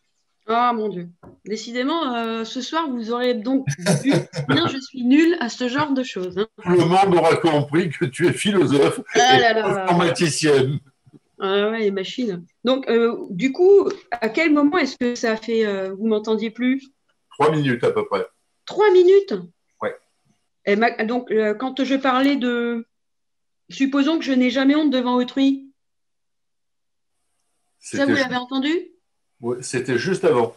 Ah mon Dieu. Décidément, euh, ce soir, vous aurez donc vu (laughs) combien je suis nulle à ce genre de choses. hein. Tout le monde aura compris que tu es philosophe Ah et là là. informaticienne. Ah ouais, les machines. Donc, euh, du coup, à quel moment est-ce que ça a fait, euh, vous m'entendiez plus? Trois minutes à peu près. Trois minutes? Ouais. Et ma- donc, euh, quand je parlais de. Supposons que je n'ai jamais honte devant autrui. Ça, vous l'avez entendu? Ouais, c'était juste avant.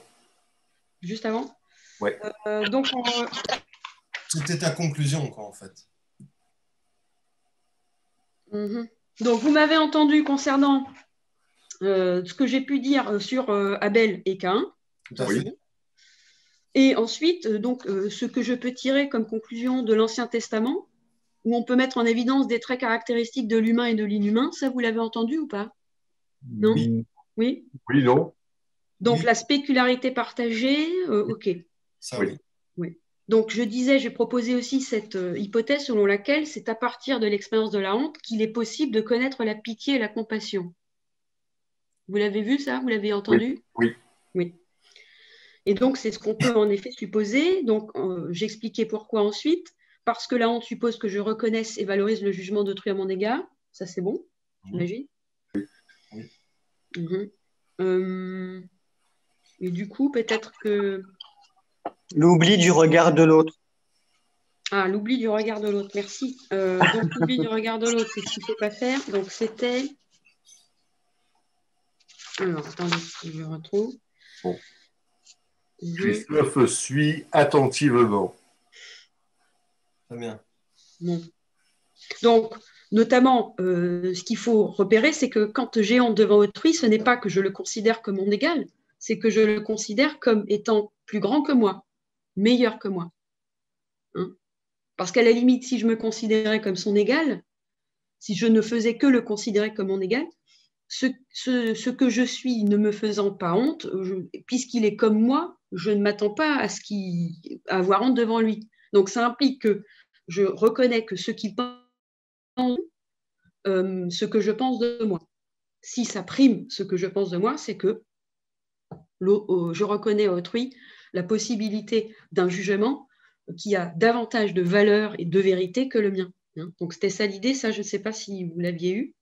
juste avant Ouais. Euh, donc, on- C'était ta conclusion, quoi, en fait. Mhm. Donc, vous m'avez entendu concernant euh, ce que j'ai pu dire euh, sur euh, Abel et Cain. Tout à Oui. fait. Et ensuite, donc, euh, ce que je peux tirer comme conclusion de l'Ancien Testament, où on peut mettre en évidence des traits caractéristiques de l'humain et de l'inhumain, ça, vous l'avez entendu ou pas? Non? Oui, Oui? oui, non. Donc, Oui. la spécularité partagée, euh, OK. Ça, Oui. oui. Donc, je disais, j'ai proposé aussi cette euh, hypothèse selon laquelle c'est à partir de l'expérience de la honte qu'il est possible de connaître la pitié et la compassion. Vous l'avez vu ça? Vous l'avez entendu? Oui. Oui. Et donc, c'est ce qu'on peut en effet supposer. Donc, euh, j'expliquais pourquoi ensuite. Parce que la honte suppose que je reconnaisse et valorise le jugement d'autrui à mon égard. Ça, c'est bon, j'imagine? Oui. Mhm. Et du coup, peut-être que. L'oubli du regard de l'autre. Ah, l'oubli du regard de l'autre, merci. Euh, donc, l'oubli du regard de l'autre, c'est ce qu'il ne faut pas faire. Donc, c'était. Alors, attendez, je retrouve. Bon. Christophe suit attentivement. Très bien. Bon. Donc, notamment, euh, ce qu'il faut repérer, c'est que quand j'ai honte devant autrui, ce n'est pas que je le considère comme mon égal, c'est que je le considère comme étant plus grand que moi, meilleur que moi. Hein Parce qu'à la limite, si je me considérais comme son égal, si je ne faisais que le considérer comme mon égal, ce, que je suis ne me faisant pas honte, puisqu'il est comme moi, je ne m'attends pas à, ce à avoir honte devant lui. Donc ça implique que je reconnais que ce qu'il pense, euh, ce que je pense de moi. Si ça prime ce que je pense de moi, c'est que je reconnais à autrui la possibilité d'un jugement qui a davantage de valeur et de vérité que le mien. hein. Donc c'était ça l'idée, ça je ne sais pas si vous l'aviez eu.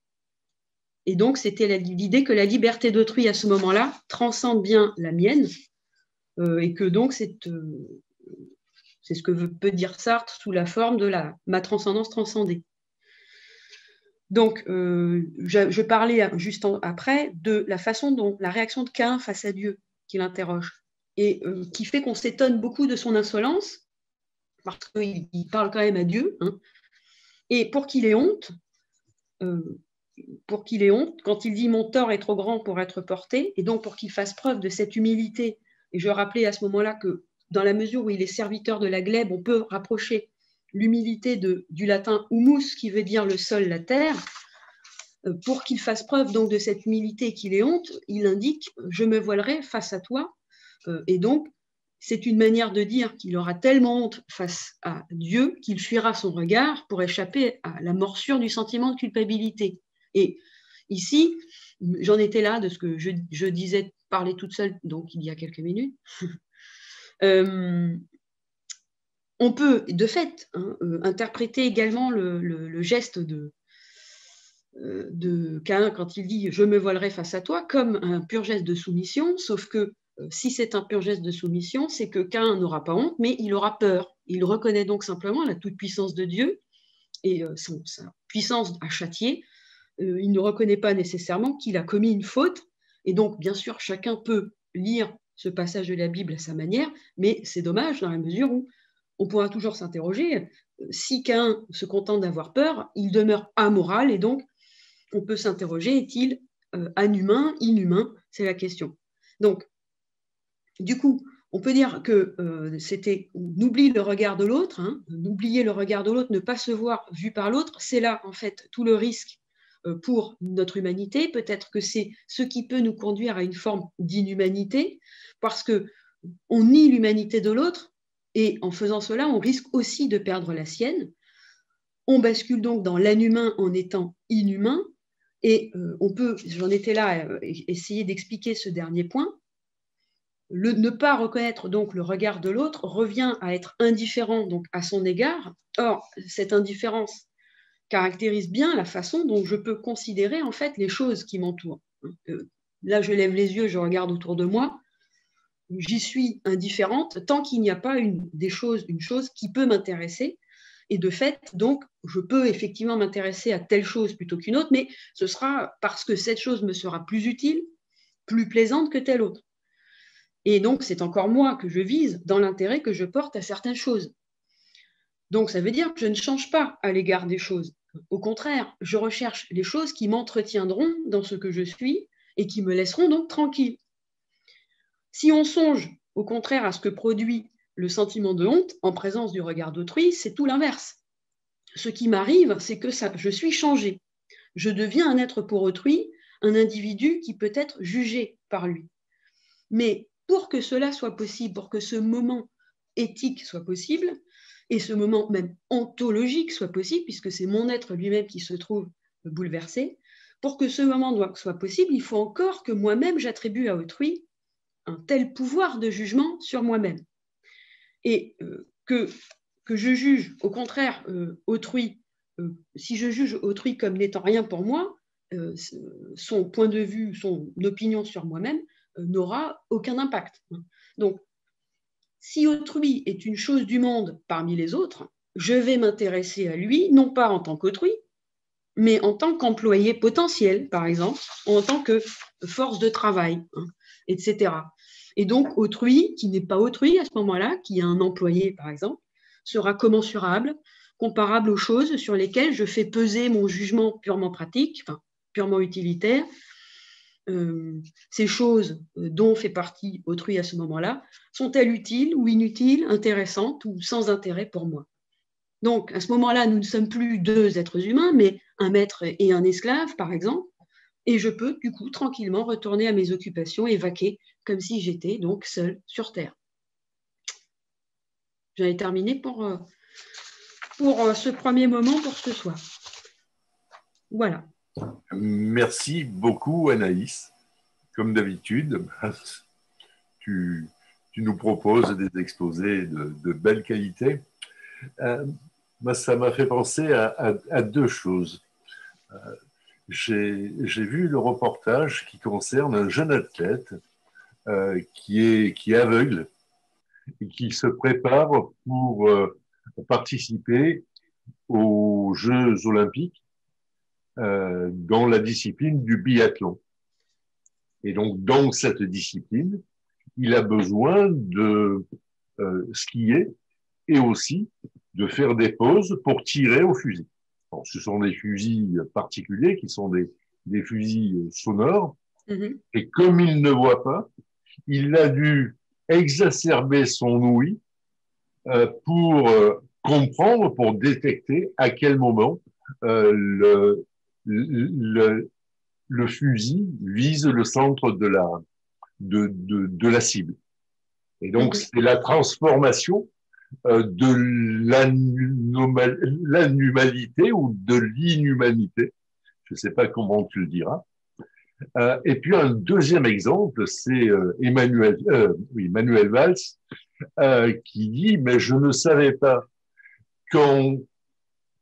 Et donc c'était l'idée que la liberté d'autrui à ce moment-là transcende bien la mienne euh, et que donc c'est euh, ce que peut dire Sartre sous la forme de la, ma transcendance transcendée. Donc, euh, je, parlais juste après de la façon dont la réaction de Cain face à Dieu qui l'interroge et euh, qui fait qu'on s'étonne beaucoup de son insolence parce qu'il il parle quand même à Dieu. hein. Et pour qu'il ait honte, euh, pour qu'il ait honte, quand il dit mon tort est trop grand pour être porté, et donc pour qu'il fasse preuve de cette humilité, et je rappelais à ce moment-là que dans la mesure où il est serviteur de la glèbe, on peut rapprocher l'humilité du latin humus, qui veut dire le sol, la terre. Euh, Pour qu'il fasse preuve donc de cette humilité et qu'il ait honte, il indique je me voilerai face à toi. Euh, et donc, c'est une manière de dire qu'il aura tellement honte face à Dieu qu'il fuira son regard pour échapper à la morsure du sentiment de culpabilité. Et ici, j'en étais là de ce que je, disais, parler toute seule, donc il y a quelques minutes. (laughs) Euh, on peut, de fait, hein, interpréter également le, geste de, de Cain quand il dit Je me voilerai face à toi comme un pur geste de soumission, sauf que euh, si c'est un pur geste de soumission, c'est que Cain n'aura pas honte, mais il aura peur. Il reconnaît donc simplement la toute-puissance de Dieu et euh, sa puissance à châtier. Euh, il ne reconnaît pas nécessairement qu'il a commis une faute. Et donc, bien sûr, chacun peut lire ce passage de la Bible à sa manière, mais c'est dommage dans la mesure où on pourra toujours s'interroger. Si Cain se contente d'avoir peur, il demeure amoral et donc on peut s'interroger est-il inhumain, inhumain? C'est la question. Donc, du coup, on peut dire que euh, c'était n'oublie le regard de l'autre, hein, n'oublier le regard de l'autre, ne pas se voir vu par l'autre, c'est là en fait tout le risque euh, pour notre humanité. Peut-être que c'est ce qui peut nous conduire à une forme d'inhumanité, parce que on nie l'humanité de l'autre, et en faisant cela, on risque aussi de perdre la sienne. On bascule donc dans l'inhumain en étant inhumain, et euh, on peut, j'en étais là, essayer d'expliquer ce dernier point le ne pas reconnaître donc le regard de l'autre revient à être indifférent donc à son égard. Or, cette indifférence caractérise bien la façon dont je peux considérer en fait les choses qui m'entourent. Euh, là, je lève les yeux, je regarde autour de moi. J'y suis indifférente tant qu'il n'y a pas une, une chose qui peut m'intéresser. Et de fait, donc, je peux effectivement m'intéresser à telle chose plutôt qu'une autre, mais ce sera parce que cette chose me sera plus utile, plus plaisante que telle autre. Et donc, c'est encore moi que je vise dans l'intérêt que je porte à certaines choses. Donc, ça veut dire que je ne change pas à l'égard des choses. Au contraire, je recherche les choses qui m'entretiendront dans ce que je suis et qui me laisseront donc tranquille. Si on songe au contraire à ce que produit le sentiment de honte en présence du regard d'autrui, c'est tout l'inverse. Ce qui m'arrive, c'est que ça, je suis changé. Je deviens un être pour autrui, un individu qui peut être jugé par lui. Mais pour que cela soit possible, pour que ce moment éthique soit possible, et ce moment même ontologique soit possible, puisque c'est mon être lui-même qui se trouve bouleversé, pour que ce moment soit possible, il faut encore que moi-même j'attribue à autrui un tel pouvoir de jugement sur moi-même. Et euh, que, je juge, au contraire, euh, autrui, euh, si je juge autrui comme n'étant rien pour moi, son point de vue, son opinion sur moi-même, n'aura aucun impact. Donc, si autrui est une chose du monde parmi les autres, je vais m'intéresser à lui, non pas en tant qu'autrui, mais en tant qu'employé potentiel, par exemple, en tant que force de travail, hein, etc. Et donc, autrui, qui n'est pas autrui à ce moment-là, qui a un employé, par exemple, sera commensurable, comparable aux choses sur lesquelles je fais peser mon jugement purement pratique, purement utilitaire, euh, ces choses euh, dont fait partie autrui à ce moment-là, sont-elles utiles ou inutiles, intéressantes ou sans intérêt pour moi? Donc, à ce moment-là, nous ne sommes plus deux êtres humains, mais un maître et un esclave, par exemple, et je peux, du coup, tranquillement retourner à mes occupations et vaquer comme si j'étais donc seul sur Terre. J'en ai terminé pour, euh, pour ce premier moment pour ce soir. Voilà. Merci beaucoup, Anaïs. Comme d'habitude, (laughs) tu, nous proposes des exposés de, belle qualité. Euh, ça m'a fait penser à, deux choses. Euh, j'ai vu le reportage qui concerne un jeune athlète euh, qui, est, qui est aveugle et qui se prépare pour participer aux Jeux olympiques euh, dans la discipline du biathlon. Et donc, dans cette discipline, il a besoin de euh, skier et aussi de faire des pauses pour tirer au fusil. Ce sont des fusils particuliers qui sont des, des fusils sonores. Mm-hmm. Et comme il ne voit pas, il a dû exacerber son ouïe euh, pour euh, comprendre, pour détecter à quel moment euh, le, le, le, fusil vise le centre de la, de, de, de la cible. Et donc, c'est la transformation euh, de l'animalité ou de l'inhumanité. Je ne sais pas comment tu le diras. Euh, et puis un deuxième exemple, c'est euh, Emmanuel, euh, oui, Valls euh, qui dit mais je ne savais pas qu'en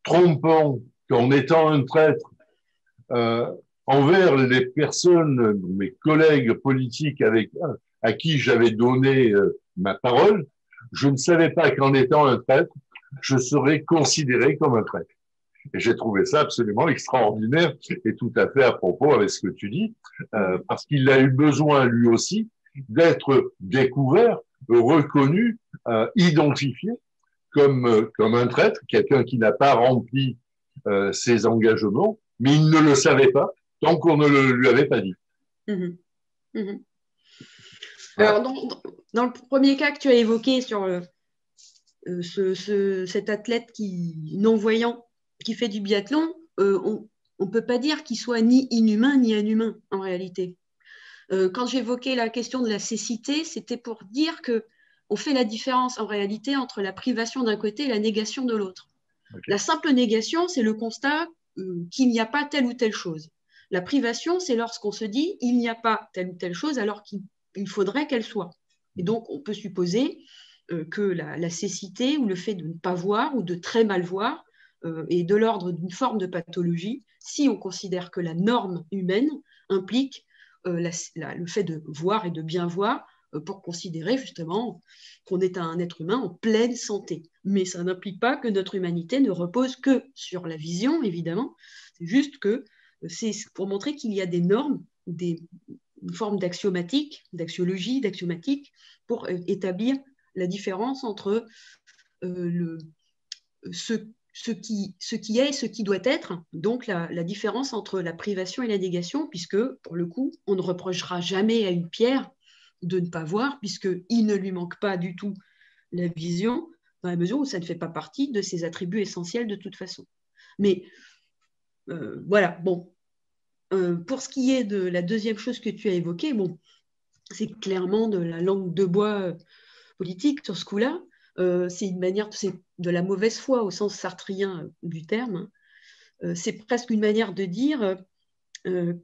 trompant, qu'en étant un traître euh, envers les personnes, mes collègues politiques avec à qui j'avais donné ma parole, je ne savais pas qu'en étant un traître, je serais considéré comme un traître. Et j'ai trouvé ça absolument extraordinaire et tout à fait à propos avec ce que tu dis, euh, parce qu'il a eu besoin lui aussi d'être découvert, reconnu, euh, identifié comme, euh, comme un traître, quelqu'un qui n'a pas rempli ses engagements, mais il ne le savait pas tant qu'on ne le lui avait pas dit. Mmh. Mmh. Alors, dans, dans, le premier cas que tu as évoqué sur euh, ce, ce, cet athlète qui non-voyant qui fait du biathlon, euh, on ne peut pas dire qu'il soit ni inhumain ni inhumain en réalité. Euh, quand j'évoquais la question de la cécité, c'était pour dire que on fait la différence en réalité entre la privation d'un côté et la négation de l'autre. Okay. La simple négation, c'est le constat euh, qu'il n'y a pas telle ou telle chose. La privation, c'est lorsqu'on se dit il n'y a pas telle ou telle chose alors qu'il faudrait qu'elle soit. Et donc, on peut supposer euh, que la, cécité ou le fait de ne pas voir ou de très mal voir euh, est de l'ordre d'une forme de pathologie si on considère que la norme humaine implique euh, le fait de voir et de bien voir pour considérer justement qu'on est un être humain en pleine santé. Mais ça n'implique pas que notre humanité ne repose que sur la vision, évidemment. C'est juste que c'est pour montrer qu'il y a des normes, des, une forme d'axiomatique, d'axiologie, d'axiomatique, pour établir la différence entre euh, ce qui, est et ce qui doit être, donc la, la, différence entre la privation et la négation, puisque pour le coup, on ne reprochera jamais à une pierre de ne pas voir, puisqu'il ne lui manque pas du tout la vision, dans la mesure où ça ne fait pas partie de ses attributs essentiels de toute façon. Mais euh, voilà, bon. Euh, pour ce qui est de la deuxième chose que tu as évoquée, c'est clairement de la langue de bois euh, politique sur ce coup-là. Euh, c'est une manière, de la mauvaise foi au sens sartrien du terme. C'est presque une manière de dire, une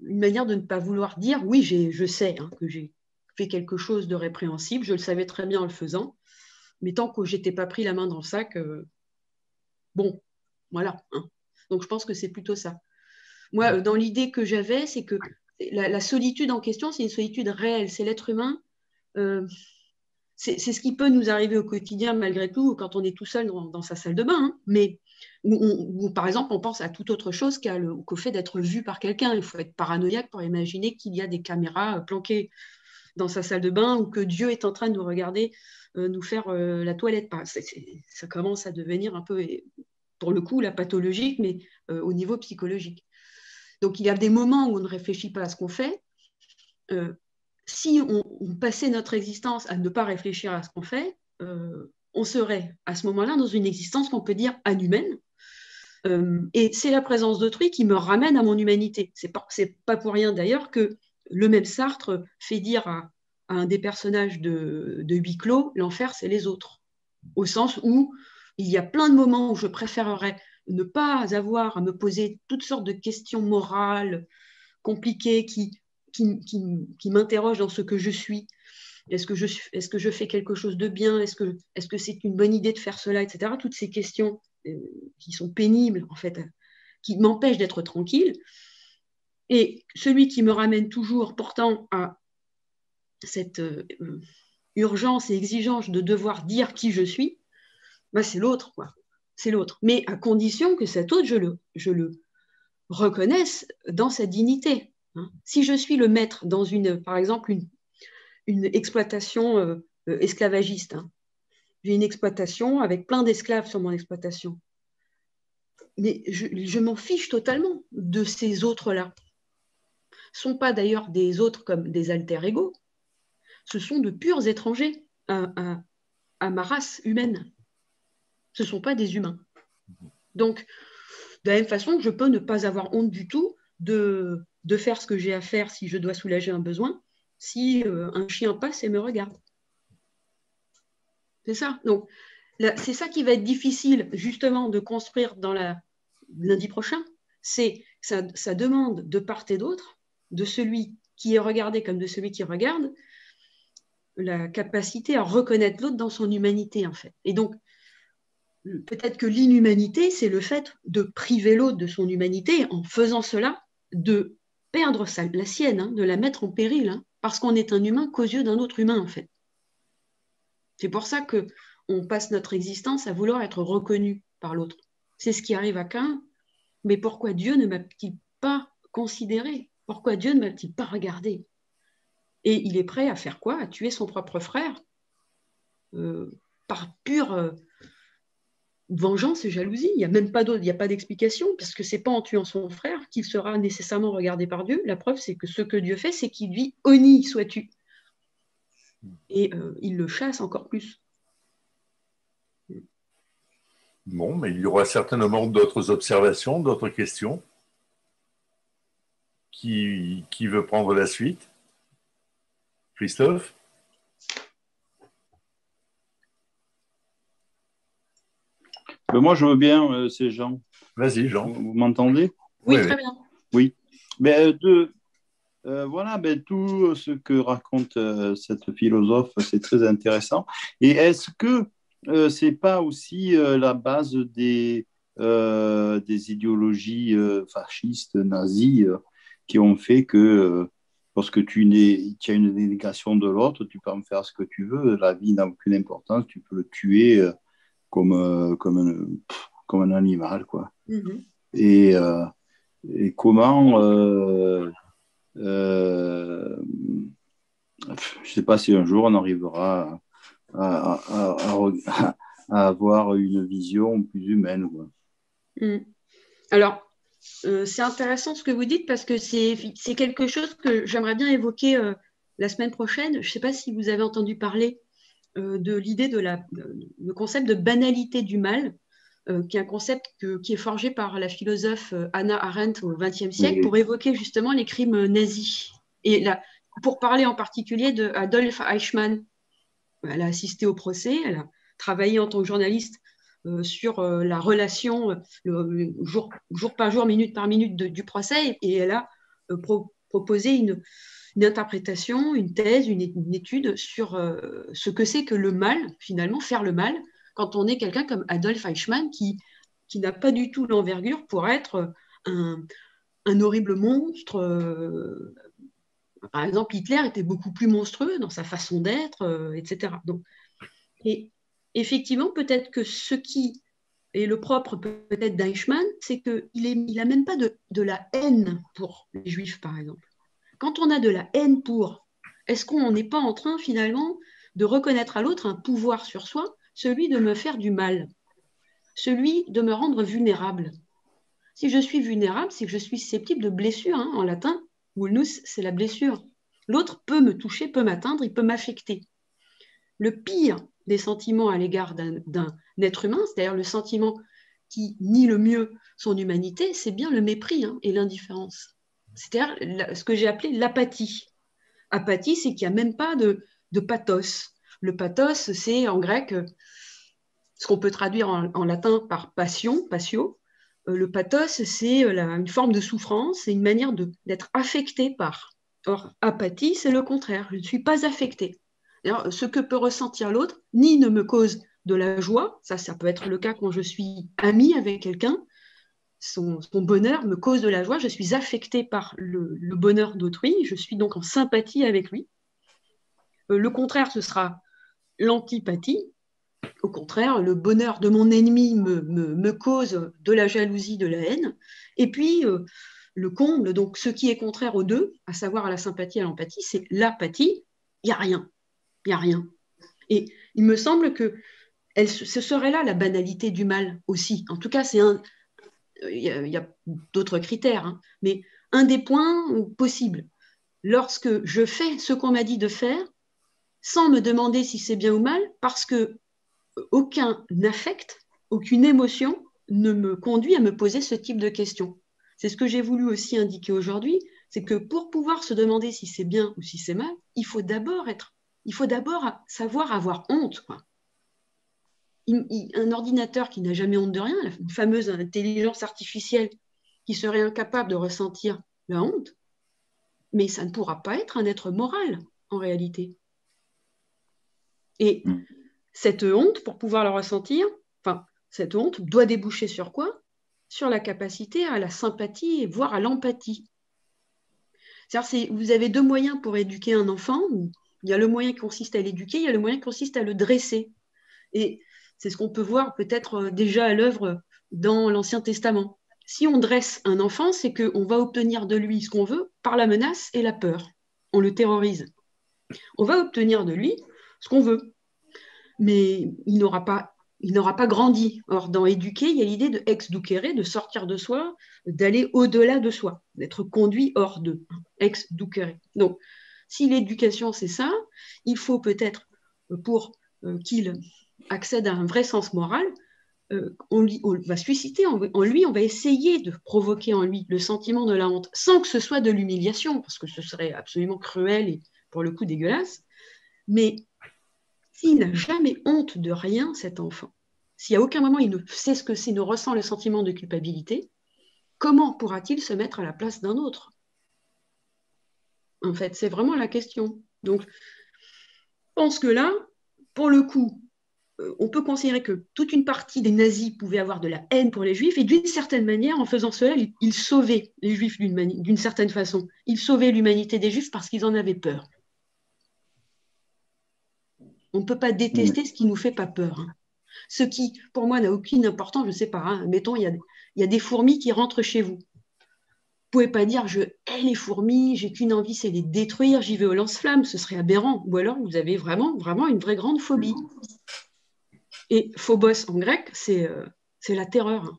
manière de ne pas vouloir dire, oui, je sais hein, que j'ai fait quelque chose de répréhensible, je le savais très bien en le faisant, mais tant que j'étais pas pris la main dans le sac, bon, voilà. Hein. Donc je pense que c'est plutôt ça. Moi, dans l'idée que j'avais, c'est que la, la, solitude en question, c'est une solitude réelle. C'est l'être humain euh, c'est ce qui peut nous arriver au quotidien malgré tout quand on est tout seul dans, dans sa salle de bain. Hein. Mais où, par exemple, on pense à toute autre chose qu'au qu fait d'être vu par quelqu'un. Il faut être paranoïaque pour imaginer qu'il y a des caméras euh, planquées dans sa salle de bain ou que Dieu est en train de nous regarder, euh, nous faire euh, la toilette. c est, c est, ça commence à devenir un peu, pour le coup, la pathologique, mais euh, au niveau psychologique. Donc il y a des moments où on ne réfléchit pas à ce qu'on fait. Euh, si on, passait notre existence à ne pas réfléchir à ce qu'on fait, euh, on serait à ce moment-là dans une existence qu'on peut dire inhumaine. Euh, et c'est la présence d'autrui qui me ramène à mon humanité. C'est pas, pas pour rien d'ailleurs que le même Sartre fait dire à, à un des personnages de, de huis clos, l'enfer c'est les autres. Au sens où il y a plein de moments où je préférerais ne pas avoir à me poser toutes sortes de questions morales compliquées qui, qui, qui, qui m'interroge dans ce que je suis. Est-ce que, je, est-ce que je fais quelque chose de bien? Est-ce que, c'est une bonne idée de faire cela Etc. Toutes ces questions euh, qui sont pénibles, en fait, qui m'empêchent d'être tranquille. Et celui qui me ramène toujours pourtant à cette euh, urgence et exigence de devoir dire qui je suis, bah, c'est l'autre. C'est l'autre. Mais à condition que cet autre, je le, je le reconnaisse dans sa dignité. Hein. Si je suis le maître dans une, par exemple, une, une exploitation euh, euh, esclavagiste, hein, j'ai une exploitation avec plein d'esclaves sur mon exploitation, mais je, m'en fiche totalement de ces autres-là. Ce ne sont pas d'ailleurs des autres comme des alter ego, ce sont de purs étrangers à, à ma race humaine. Ce ne sont pas des humains. Donc, de la même façon, je peux ne pas avoir honte du tout de, de faire ce que j'ai à faire si je dois soulager un besoin, si euh, un chien passe et me regarde. C'est ça. Donc, c'est ça qui va être difficile justement de construire dans la lundi prochain. C'est ça, ça demande de part et d'autre, de celui qui est regardé comme de celui qui regarde, la capacité à reconnaître l'autre dans son humanité en fait. Et donc, peut-être que l'inhumanité, c'est le fait de priver l'autre de son humanité en faisant cela, de perdre la sienne, hein, de la mettre en péril, hein, parce qu'on est un humain qu'aux yeux d'un autre humain, en fait. C'est pour ça que on passe notre existence à vouloir être reconnu par l'autre. C'est ce qui arrive à Cain. Mais pourquoi Dieu ne m'a-t-il pas considéré? Pourquoi Dieu ne m'a-t-il pas regardé? Et il est prêt à faire quoi? À tuer son propre frère euh, par pure euh, vengeance et jalousie. Il n'y a même pas d'autre, il n'y a pas d'explication, parce que c'est pas en tuant son frère qu'il sera nécessairement regardé par Dieu. La preuve, c'est que ce que Dieu fait, c'est qu'il lui honni soit-tu. Et euh, il le chasse encore plus. Bon, mais il y aura certainement d'autres observations, d'autres questions. Qui, qui veut prendre la suite? Christophe? Ben, moi, je veux bien, euh, ces gens. Vas-y, Jean. Vous, m'entendez? Oui, très bien. Oui. Mais ben, de, euh, voilà, ben, tout ce que raconte euh, cette philosophe, c'est très intéressant. Et est-ce que ce c'est pas aussi la base des, des idéologies fascistes, nazies, qui ont fait que lorsque tu, tu as une délégation de l'autre, tu peux en faire ce que tu veux, la vie n'a aucune importance, tu peux le tuer comme, euh, comme, un, comme un animal. Quoi. Mm-hmm. Et, euh, et, comment. Euh, je ne sais pas si un jour on arrivera à, à, à, (laughs) avoir une vision plus humaine. Quoi. Mm. Alors, c'est intéressant ce que vous dites parce que c'est quelque chose que j'aimerais bien évoquer la semaine prochaine. Je ne sais pas si vous avez entendu parler de l'idée de la, le concept de banalité du mal, euh, qui est un concept qui est forgé par la philosophe euh, Anna Arendt au XXe siècle pour évoquer justement les crimes nazis. Et là, pour parler en particulier de Adolf Eichmann, elle a assisté au procès, elle a travaillé en tant que journaliste sur la relation jour, jour, par jour, minute par minute du procès, et elle a proposé une, une interprétation, une thèse, une, étude sur euh, ce que c'est que le mal, finalement, faire le mal, quand on est quelqu'un comme Adolf Eichmann qui, qui n'a pas du tout l'envergure pour être un, horrible monstre. Euh, par exemple, Hitler était beaucoup plus monstrueux dans sa façon d'être, euh, etc. Donc, et effectivement, peut-être que ce qui est le propre peut-être d'Eichmann, c'est qu'il n'a même pas de, de la haine pour les juifs, par exemple quand on a de la haine pour, est-ce qu'on n'est pas en train finalement de reconnaître à l'autre un pouvoir sur soi, celui de me faire du mal, celui de me rendre vulnérable? Si je suis vulnérable, c'est que je suis susceptible de blessure. Hein, en latin, vulnus, c'est la blessure. L'autre peut me toucher, peut m'atteindre, il peut m'affecter. Le pire des sentiments à l'égard d'un être humain, c'est-à-dire le sentiment qui nie le mieux son humanité, c'est bien le mépris hein, et l'indifférence. C'est-à-dire ce que j'ai appelé l'apathie. Apathie, c'est qu'il n'y a même pas de, pathos. Le pathos, c'est en grec ce qu'on peut traduire en, latin par passion, passio. Euh, le pathos, c'est euh, une forme de souffrance, c'est une manière d'être affecté par. Or, apathie, c'est le contraire. Je ne suis pas affecté. Ce que peut ressentir l'autre, ni ne me cause de la joie, ça, ça peut être le cas quand je suis ami avec quelqu'un, son, bonheur me cause de la joie, je suis affectée par le, bonheur d'autrui, je suis donc en sympathie avec lui. Euh, le contraire, ce sera l'antipathie. Au contraire, le bonheur de mon ennemi me, cause de la jalousie, de la haine. Et puis, euh, le comble, donc ce qui est contraire aux deux, à savoir à la sympathie et à l'empathie, c'est l'apathie. Il n'y a rien. Il n'y a rien. Et il me semble que ce serait là la banalité du mal aussi. En tout cas, c'est un, il y a, d'autres critères, hein. mais un des points possibles, lorsque je fais ce qu'on m'a dit de faire, sans me demander si c'est bien ou mal, parce que aucun affect, aucune émotion ne me conduit à me poser ce type de questions. C'est ce que j'ai voulu aussi indiquer aujourd'hui. c'est que pour pouvoir se demander si c'est bien ou si c'est mal, il faut d'abord être, il faut d'abord savoir avoir honte. Un ordinateur qui n'a jamais honte de rien, la fameuse intelligence artificielle qui serait incapable de ressentir la honte, mais ça ne pourra pas être un être moral en réalité. Et mm. cette honte, pour pouvoir la ressentir, enfin, cette honte doit déboucher sur quoi? Sur la capacité à la sympathie et voire à l'empathie. C'est-à-dire, vous avez deux moyens pour éduquer un enfant. Il y a le moyen qui consiste à l'éduquer, il y a le moyen qui consiste à le dresser. Et c'est ce qu'on peut voir peut-être euh, déjà à l'œuvre dans l'Ancien Testament. Si on dresse un enfant, c'est qu'on va obtenir de lui ce qu'on veut par la menace et la peur. On le terrorise. On va obtenir de lui ce qu'on veut. Mais il n'aura pas grandi. Or, dans éduquer, il y a l'idée de ex ducere, de sortir de soi, d'aller au-delà de soi, d'être conduit hors de, ex ducere. Donc, si l'éducation, c'est ça, il faut peut-être, euh, pour euh, qu'il accède à un vrai sens moral, euh, on, va susciter en, lui, on va essayer de provoquer en lui le sentiment de la honte, sans que ce soit de l'humiliation, parce que ce serait absolument cruel et pour le coup dégueulasse. Mais s'il n'a jamais honte de rien, cet enfant, si à aucun moment il ne sait ce que c'est, ne ressent le sentiment de culpabilité, comment pourra-t-il se mettre à la place d'un autre? En fait, c'est vraiment la question. Donc, je pense que là, pour le coup, on peut considérer que toute une partie des nazis pouvaient avoir de la haine pour les juifs, et d'une certaine manière, en faisant cela, ils, sauvaient les juifs d'une certaine façon. Ils sauvaient l'humanité des juifs parce qu'ils en avaient peur. On ne peut pas détester ce qui ne nous fait pas peur. Hein. Ce qui, pour moi, n'a aucune importance, je ne sais pas. Hein. Mettons, il y, a, des fourmis qui rentrent chez vous. Vous ne pouvez pas dire je hais les fourmis, j'ai qu'une envie, c'est les détruire, j'y vais au lance-flammes, ce serait aberrant. Ou alors vous avez vraiment, vraiment une vraie grande phobie. Et phobos en grec, c'est euh, la terreur. Hein.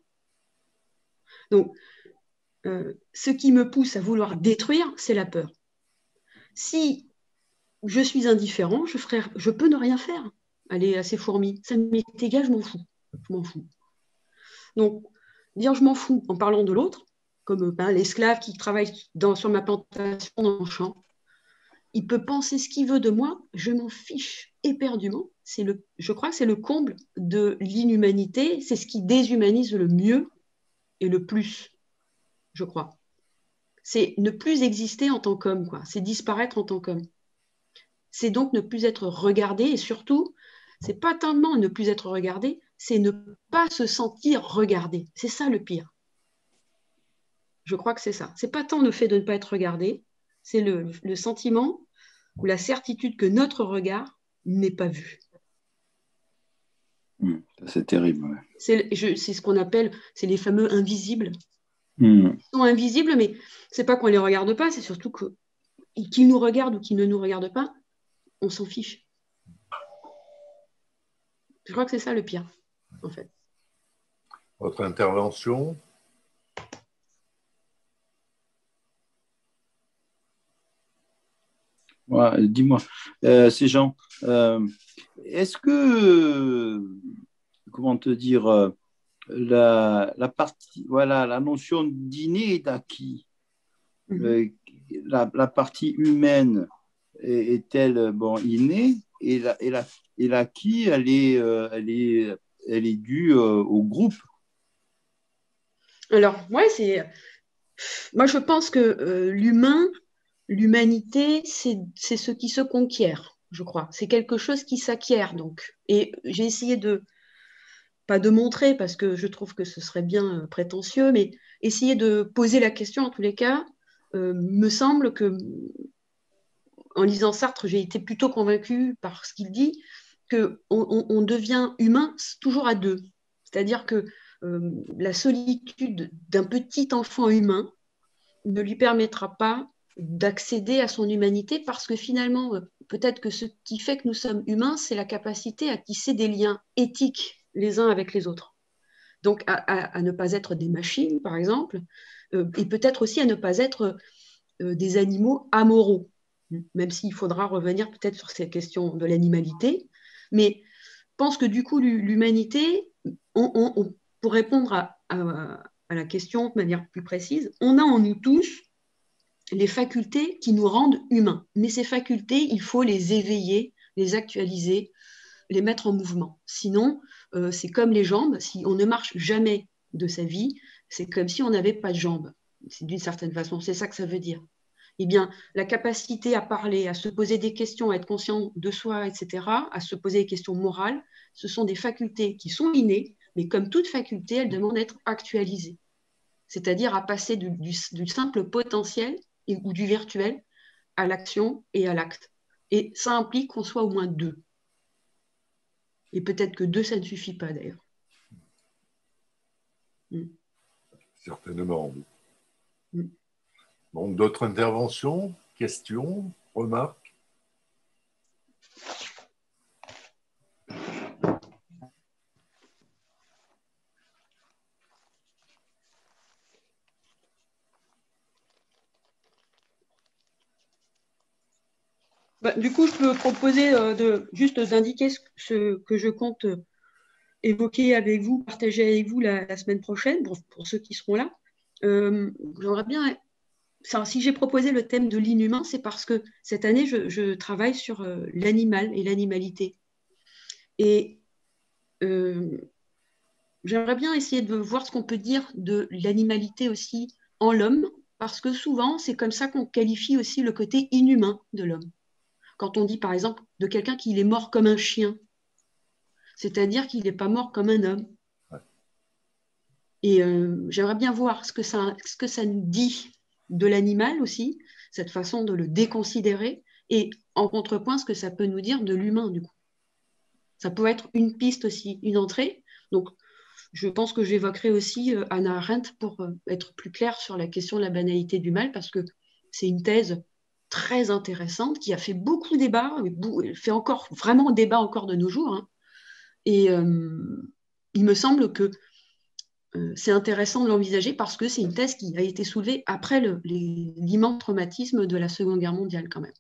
Donc, euh, ce qui me pousse à vouloir détruire, c'est la peur. Si je suis indifférent, je, je peux ne rien faire. Aller à ces fourmis, ça m'est égal, je m'en fous. Je m'en fous. Donc, dire je m'en fous en parlant de l'autre, comme ben, l'esclave qui travaille dans, sur ma plantation dans le champ, il peut penser ce qu'il veut de moi, je m'en fiche éperdument. C'est le, je crois que c'est le comble de l'inhumanité, c'est ce qui déshumanise le mieux et le plus, je crois. C'est ne plus exister en tant qu'homme, quoi. C'est disparaître en tant qu'homme c'est donc ne plus être regardé et surtout, c'est pas tellement ne plus être regardé, c'est ne pas se sentir regardé. C'est ça le pire. Je crois que c'est ça. C'est pas tant le fait de ne pas être regardé, c'est le, sentiment ou la certitude que notre regard n'est pas vu. Hmm, c'est terrible. C'est ce qu'on appelle, c'est les fameux invisibles. Hmm. Ils sont invisibles, mais c'est pas qu'on les regarde pas, c'est surtout que qu'ils nous regardent ou qu'ils ne nous regardent pas, on s'en fiche. Je crois que c'est ça le pire, en fait. Votre intervention? Dis-moi, euh, ces gens, euh, est-ce que, comment te dire, euh, la, partie, voilà, la notion d'inné et d'acquis, mhm. la, partie humaine, est-elle bon, innée et la, et la, et l'acquis, elle est, euh, elle est, elle est due euh, au groupe? Alors, ouais, c'est. Moi, je pense que euh, l'humain, l'humanité, c'est, ce qui se conquiert, je crois. C'est quelque chose qui s'acquiert, donc. Et j'ai essayé de. Pas de montrer, parce que je trouve que ce serait bien prétentieux, mais essayer de poser la question, en tous les cas, me semble que en lisant Sartre, j'ai été plutôt convaincue par ce qu'il dit qu'on on, devient humain toujours à deux. C'est-à-dire que euh, la solitude d'un petit enfant humain ne lui permettra pas d'accéder à son humanité parce que finalement, euh, peut-être que ce qui fait que nous sommes humains, c'est la capacité à tisser des liens éthiques les uns avec les autres. Donc à, ne pas être des machines, par exemple, euh, et peut-être aussi à ne pas être des animaux amoraux même s'il faudra revenir peut-être sur ces questions de l'animalité. Mais je pense que du coup, l'humanité, pour répondre à, la question de manière plus précise, on a en nous tous les facultés qui nous rendent humains. Mais ces facultés, il faut les éveiller, les actualiser, les mettre en mouvement. Sinon, euh, c'est comme les jambes, si on ne marche jamais de sa vie, c'est comme si on n'avait pas de jambes. C'est d'une certaine façon, c'est ça que ça veut dire. Eh bien, la capacité à parler, à se poser des questions, à être conscient de soi, etc., à se poser des questions morales, ce sont des facultés qui sont innées, mais comme toute faculté, elles demandent d'être actualisées. C'est-à-dire à passer du, simple potentiel ou du virtuel à l'action et à l'acte. Et ça implique qu'on soit au moins deux. Et peut-être que deux, ça ne suffit pas d'ailleurs. Hmm. Certainement. Mm. Donc, d'autres interventions, questions, remarques? Bah, du coup, je peux proposer euh, de, juste d'indiquer ce, que je compte euh, évoquer avec vous, partager avec vous la, semaine prochaine, pour, ceux qui seront là. Euh, j'aimerais bien si j'ai proposé le thème de l'inhumain, c'est parce que cette année, je, travaille sur l'animal et l'animalité. Et j'aimerais bien essayer de voir ce qu'on peut dire de l'animalité aussi en l'homme, parce que souvent, c'est comme ça qu'on qualifie aussi le côté inhumain de l'homme. Quand on dit, par exemple, de quelqu'un qu'il est mort comme un chien, c'est-à-dire qu'il n'est pas mort comme un homme. Et euh, j'aimerais bien voir ce que ça, ce que ça nous dit de l'animal aussi, cette façon de le déconsidérer, et en contrepoint, ce que ça peut nous dire de l'humain, du coup. Ça peut être une piste aussi, une entrée. Donc, je pense que j'évoquerai aussi euh, Anna Arendt pour euh, être plus clair sur la question de la banalité du mal, parce que c'est une thèse très intéressante qui a fait beaucoup elle fait encore vraiment débat encore de nos jours. Hein. Et euh, il me semble que euh, c'est intéressant de l'envisager parce que c'est une thèse qui a été soulevée après l'immense traumatisme de la Seconde Guerre mondiale quand même.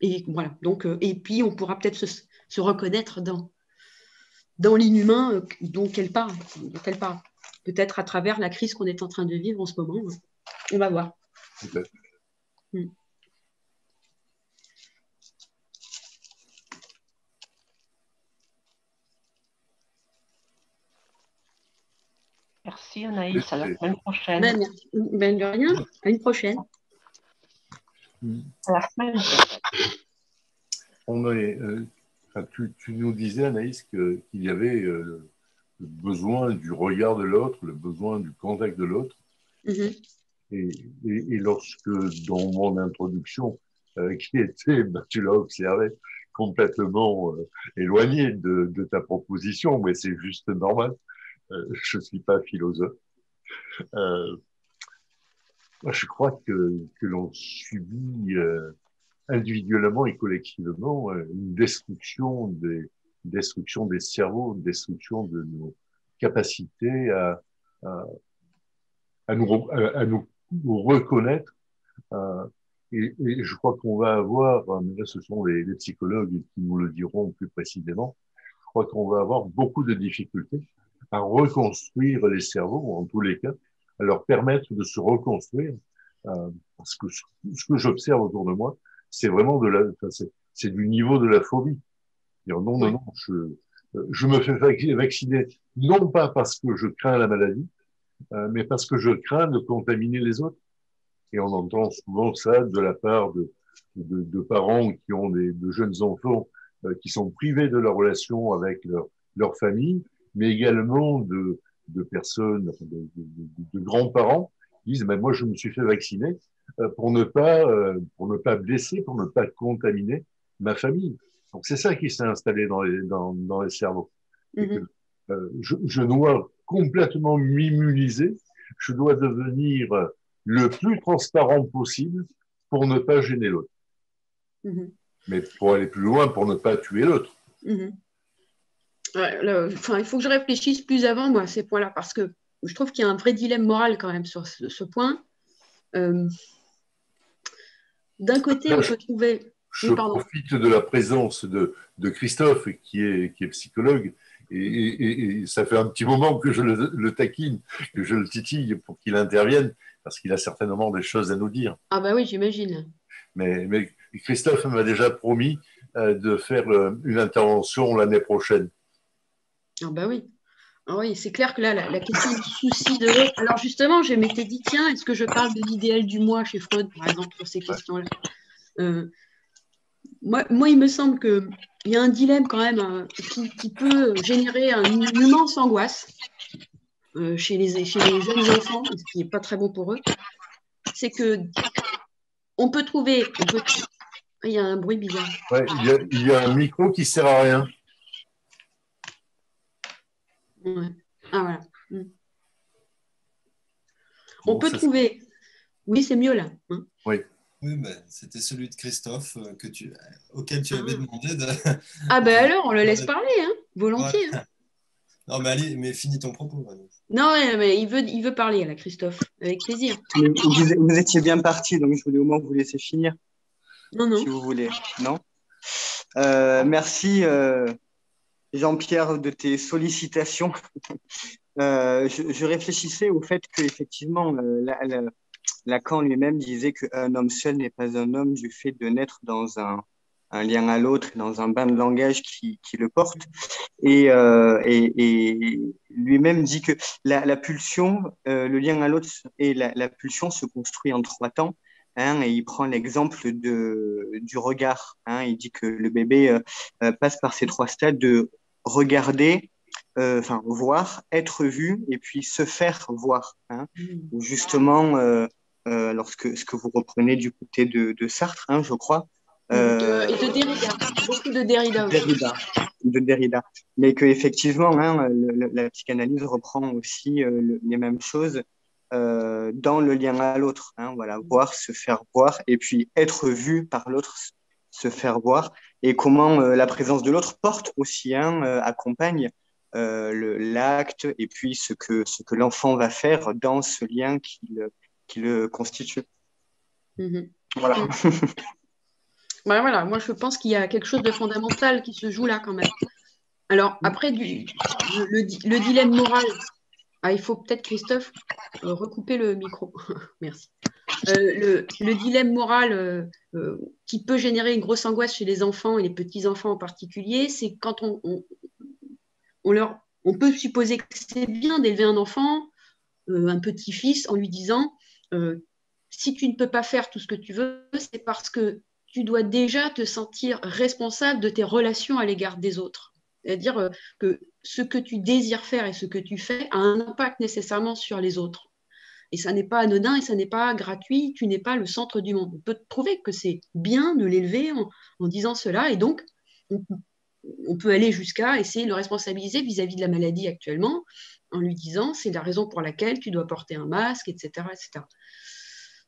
Et voilà. Donc, euh, et puis on pourra peut-être se, reconnaître dans, dans l'inhumain dont elle parle, parle. Peut-être à travers la crise qu'on est en train de vivre en ce moment. On va voir. Merci Anaïs, à la semaine prochaine. Ben, ben, de rien, à une prochaine. À la semaine. On euh, tu, nous disais Anaïs qu'il y avait euh, le besoin du regard de l'autre, le besoin du contact de l'autre. Mm-hmm. Et, lorsque dans mon introduction, euh, qui était, (laughs) ben, tu l'as observé, complètement éloigné de, de, ta proposition, mais c'est juste normal. Euh, je ne suis pas philosophe. Euh, je crois que, que l'on subit euh, individuellement et collectivement une destruction des, destruction des cerveaux, une destruction de nos capacités à, à, à, nous, à, nous, reconnaître. Et, et, je crois qu'on va avoir, mais là ce sont les, les, psychologues qui nous le diront plus précisément, je crois qu'on va avoir beaucoup de difficultés à reconstruire les cerveaux, en tous les cas, à leur permettre de se reconstruire. Euh, parce que ce que j'observe autour de moi, c'est vraiment de la, c'est du niveau de la phobie. Non, non, non, je, je me fais vacciner non pas parce que je crains la maladie, euh, mais parce que je crains de contaminer les autres. Et on entend souvent ça de la part de, de, de parents qui ont des, de jeunes enfants euh, qui sont privés de leur relation avec leur, leur famille mais également de, de personnes, de, de, grands-parents qui disent, mais moi, je me suis fait vacciner euh, pour ne pas, euh, pour ne pas blesser, pour ne pas contaminer ma famille. Donc, c'est ça qui s'est installé dans les, dans, dans les cerveaux. Mm-hmm. Euh, je, je, dois complètement m'immuniser, je dois devenir le plus transparent possible pour ne pas gêner l'autre. Mm-hmm. Mais pour aller plus loin, pour ne pas tuer l'autre. Mm-hmm il faut que je réfléchisse plus avant moi, à ces points-là, parce que je trouve qu'il y a un vrai dilemme moral quand même sur ce, point. Euh, d'un côté, on peut trouver. Je profite de la présence de, de, Christophe, qui est, qui est psychologue, et, ça fait un petit moment que je le, taquine, que je le titille pour qu'il intervienne, parce qu'il a certainement des choses à nous dire. Ah bah oui, j'imagine. Mais, mais, Christophe m'a déjà promis euh, de faire euh, une intervention l'année prochaine. Ah bah oui. Ah oui, c'est clair que là, la, question du souci de l'autre. Alors justement, je m'étais dit, tiens, est-ce que je parle de l'idéal du moi chez Freud, par exemple, pour ces questions-là? Euh, moi, moi, il me semble qu'il y a un dilemme quand même euh, qui, peut générer une immense angoisse euh, chez, les, chez les jeunes enfants, ce qui n'est pas très bon pour eux. C'est que on peut trouver. Il y a un bruit bizarre. il, y a, il y a un micro qui ne sert à rien. Ah voilà. Hmm. On peut trouver. Oui, c'est mieux là. Hein. oui. Oui, ben, c'était celui de Christophe euh, que tu, auquel tu avais ah. demandé de. Ah ben (laughs) alors, on le laisse parler, hein, volontiers. Hein. Non, mais allez, mais finis ton propos. Non, mais il veut, il veut parler, là, Christophe, avec plaisir. Vous, étiez bien parti, donc je voulais au moins vous laisser finir. Non, non. Si vous voulez. Non euh, Merci. Euh, Jean-Pierre, de tes sollicitations. (laughs) Euh, je, réfléchissais au fait qu'effectivement, euh, Lacan lui-même disait qu'un homme seul n'est pas un homme du fait de naître dans un, lien à l'autre, dans un bain de langage qui, le porte. Et, euh, lui-même dit que la, pulsion, le lien à l'autre et la, pulsion se construit en trois temps. Hein, et il prend l'exemple du regard. Hein. il dit que le bébé passe par ces trois stades de regarder, euh, enfin voir, être vu et puis se faire voir. Hein. Mm. Justement, euh, euh, lorsque ce que vous reprenez du côté de, Sartre, hein, je crois. et de Derrida, beaucoup de Derrida. Derrida, de Derrida. Mais qu'effectivement, hein, la psychanalyse reprend aussi les mêmes choses dans le lien à l'autre. Hein, voilà, voir, se faire voir et puis être vu par l'autre, se faire voir et comment euh, la présence de l'autre porte aussi, hein, euh, accompagne euh, l'acte et puis ce que, ce que l'enfant va faire dans ce lien qui le, constitue. Mhm. Voilà. voilà, moi je pense qu'il y a quelque chose de fondamental qui se joue là quand même. Alors après, du, le, le dilemme moral, ah, il faut peut-être, Christophe, recouper le micro. (laughs) Merci. le, le, dilemme moral euh, qui peut générer une grosse angoisse chez les enfants et les petits-enfants en particulier, c'est quand on, on, leur, on peut supposer que c'est bien d'élever un enfant, euh, un petit-fils, en lui disant euh, si tu ne peux pas faire tout ce que tu veux, c'est parce que tu dois déjà te sentir responsable de tes relations à l'égard des autres. C'est-à-dire que ce que tu désires faire et ce que tu fais a un impact nécessairement sur les autres. Et ça n'est pas anodin et ça n'est pas gratuit, tu n'es pas le centre du monde. On peut trouver que c'est bien de l'élever en, disant cela, et donc on, peut aller jusqu'à essayer de le responsabiliser vis-à-vis de la maladie actuellement, en lui disant c'est la raison pour laquelle tu dois porter un masque, etc. etc.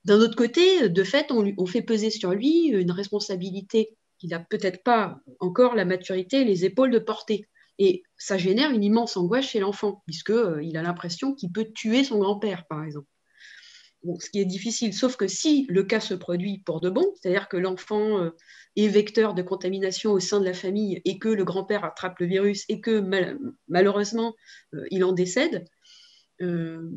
D'un autre côté, de fait, on, on, fait peser sur lui une responsabilité qu'il n'a peut-être pas encore la maturité les épaules de porter. Et ça génère une immense angoisse chez l'enfant, puisqu'il euh, a l'impression qu'il peut tuer son grand-père, par exemple ce qui est difficile, sauf que si le cas se produit pour de bon, c'est-à-dire que l'enfant euh, est vecteur de contamination au sein de la famille et que le grand-père attrape le virus et que malheureusement euh, il en décède, euh,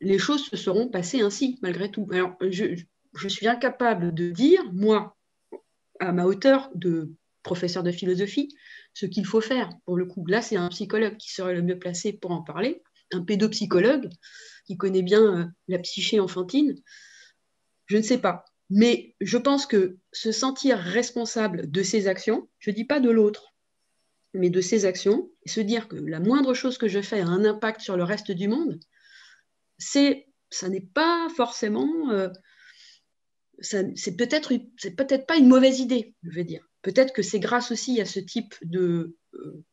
les choses se seront passées ainsi malgré tout. Alors, je, je, suis incapable de dire, moi, à ma hauteur de professeur de philosophie, ce qu'il faut faire. Pour le coup, là, c'est un psychologue qui serait le mieux placé pour en parler, un pédopsychologue qui connaît bien euh, la psyché enfantine. Je ne sais pas. Mais je pense que se sentir responsable de ses actions, je ne dis pas de l'autre, mais de ses actions, et se dire que la moindre chose que je fais a un impact sur le reste du monde, c'est, ça n'est pas forcément, euh, c'est peut-être, c'est peut-être pas une mauvaise idée, je veux dire. Peut-être que c'est grâce aussi à ce type de euh,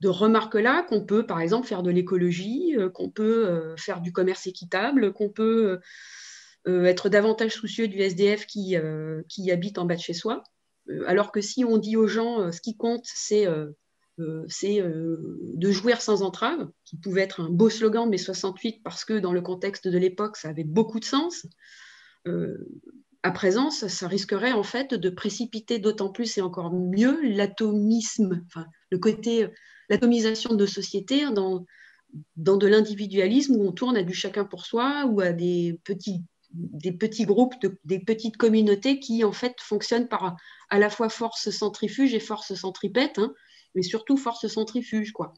de remarques-là qu'on peut, par exemple, faire de l'écologie, euh, qu'on peut euh, faire du commerce équitable, qu'on peut euh, être davantage soucieux du SDF qui, qui habite en bas de chez soi. alors que si on dit aux gens, ce qui compte, c'est de jouir sans entrave, qui pouvait être un beau slogan de mai 68 parce que dans le contexte de l'époque, ça avait beaucoup de sens. à présent, ça, risquerait en fait de précipiter d'autant plus et encore mieux l'atomisme, enfin, le côté, l'atomisation de nos sociétés dans, dans de l'individualisme où on tourne à du chacun pour soi ou à des petits, des petits groupes, des petites communautés qui en fait fonctionnent par à la fois force centrifuge et force centripète, hein, mais surtout force centrifuge. Quoi.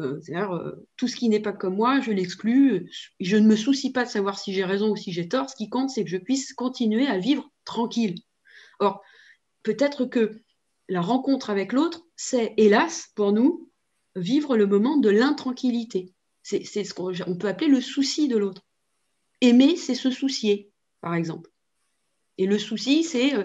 Euh, c'est-à-dire, euh, tout ce qui n'est pas comme moi, je l'exclus. Je ne me soucie pas de savoir si j'ai raison ou si j'ai tort. Ce qui compte, c'est que je puisse continuer à vivre tranquille. Or, peut-être que la rencontre avec l'autre, c'est, hélas, pour nous, vivre le moment de l'intranquillité. C'est ce qu'on peut appeler le souci de l'autre. Aimer, c'est se soucier, par exemple. Et le souci, c'est euh,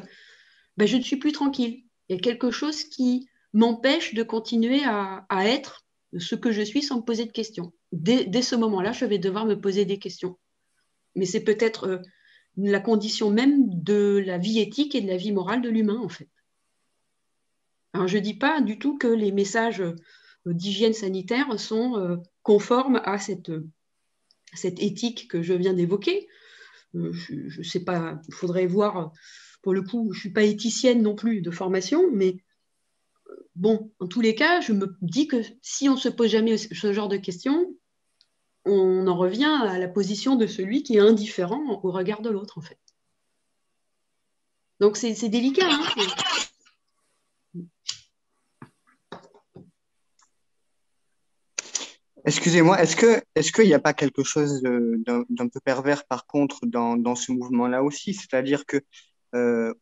ben, je ne suis plus tranquille. Il y a quelque chose qui m'empêche de continuer à, être ce que je suis sans me poser de questions. Dès, ce moment-là, je vais devoir me poser des questions. Mais c'est peut-être euh, la condition même de la vie éthique et de la vie morale de l'humain, en fait. Alors, je ne dis pas du tout que les messages d'hygiène sanitaire sont euh, conformes à cette, cette éthique que je viens d'évoquer. je ne sais pas, il faudrait voir, pour le coup, je ne suis pas éthicienne non plus de formation, mais bon, en tous les cas, je me dis que si on ne se pose jamais ce genre de questions, on en revient à la position de celui qui est indifférent au regard de l'autre, en fait. Donc c'est délicat. Hein Excusez-moi, est-ce que est-ce qu'il n'y a pas quelque chose d'un peu pervers par contre dans, ce mouvement-là aussi? C'est-à-dire que euh,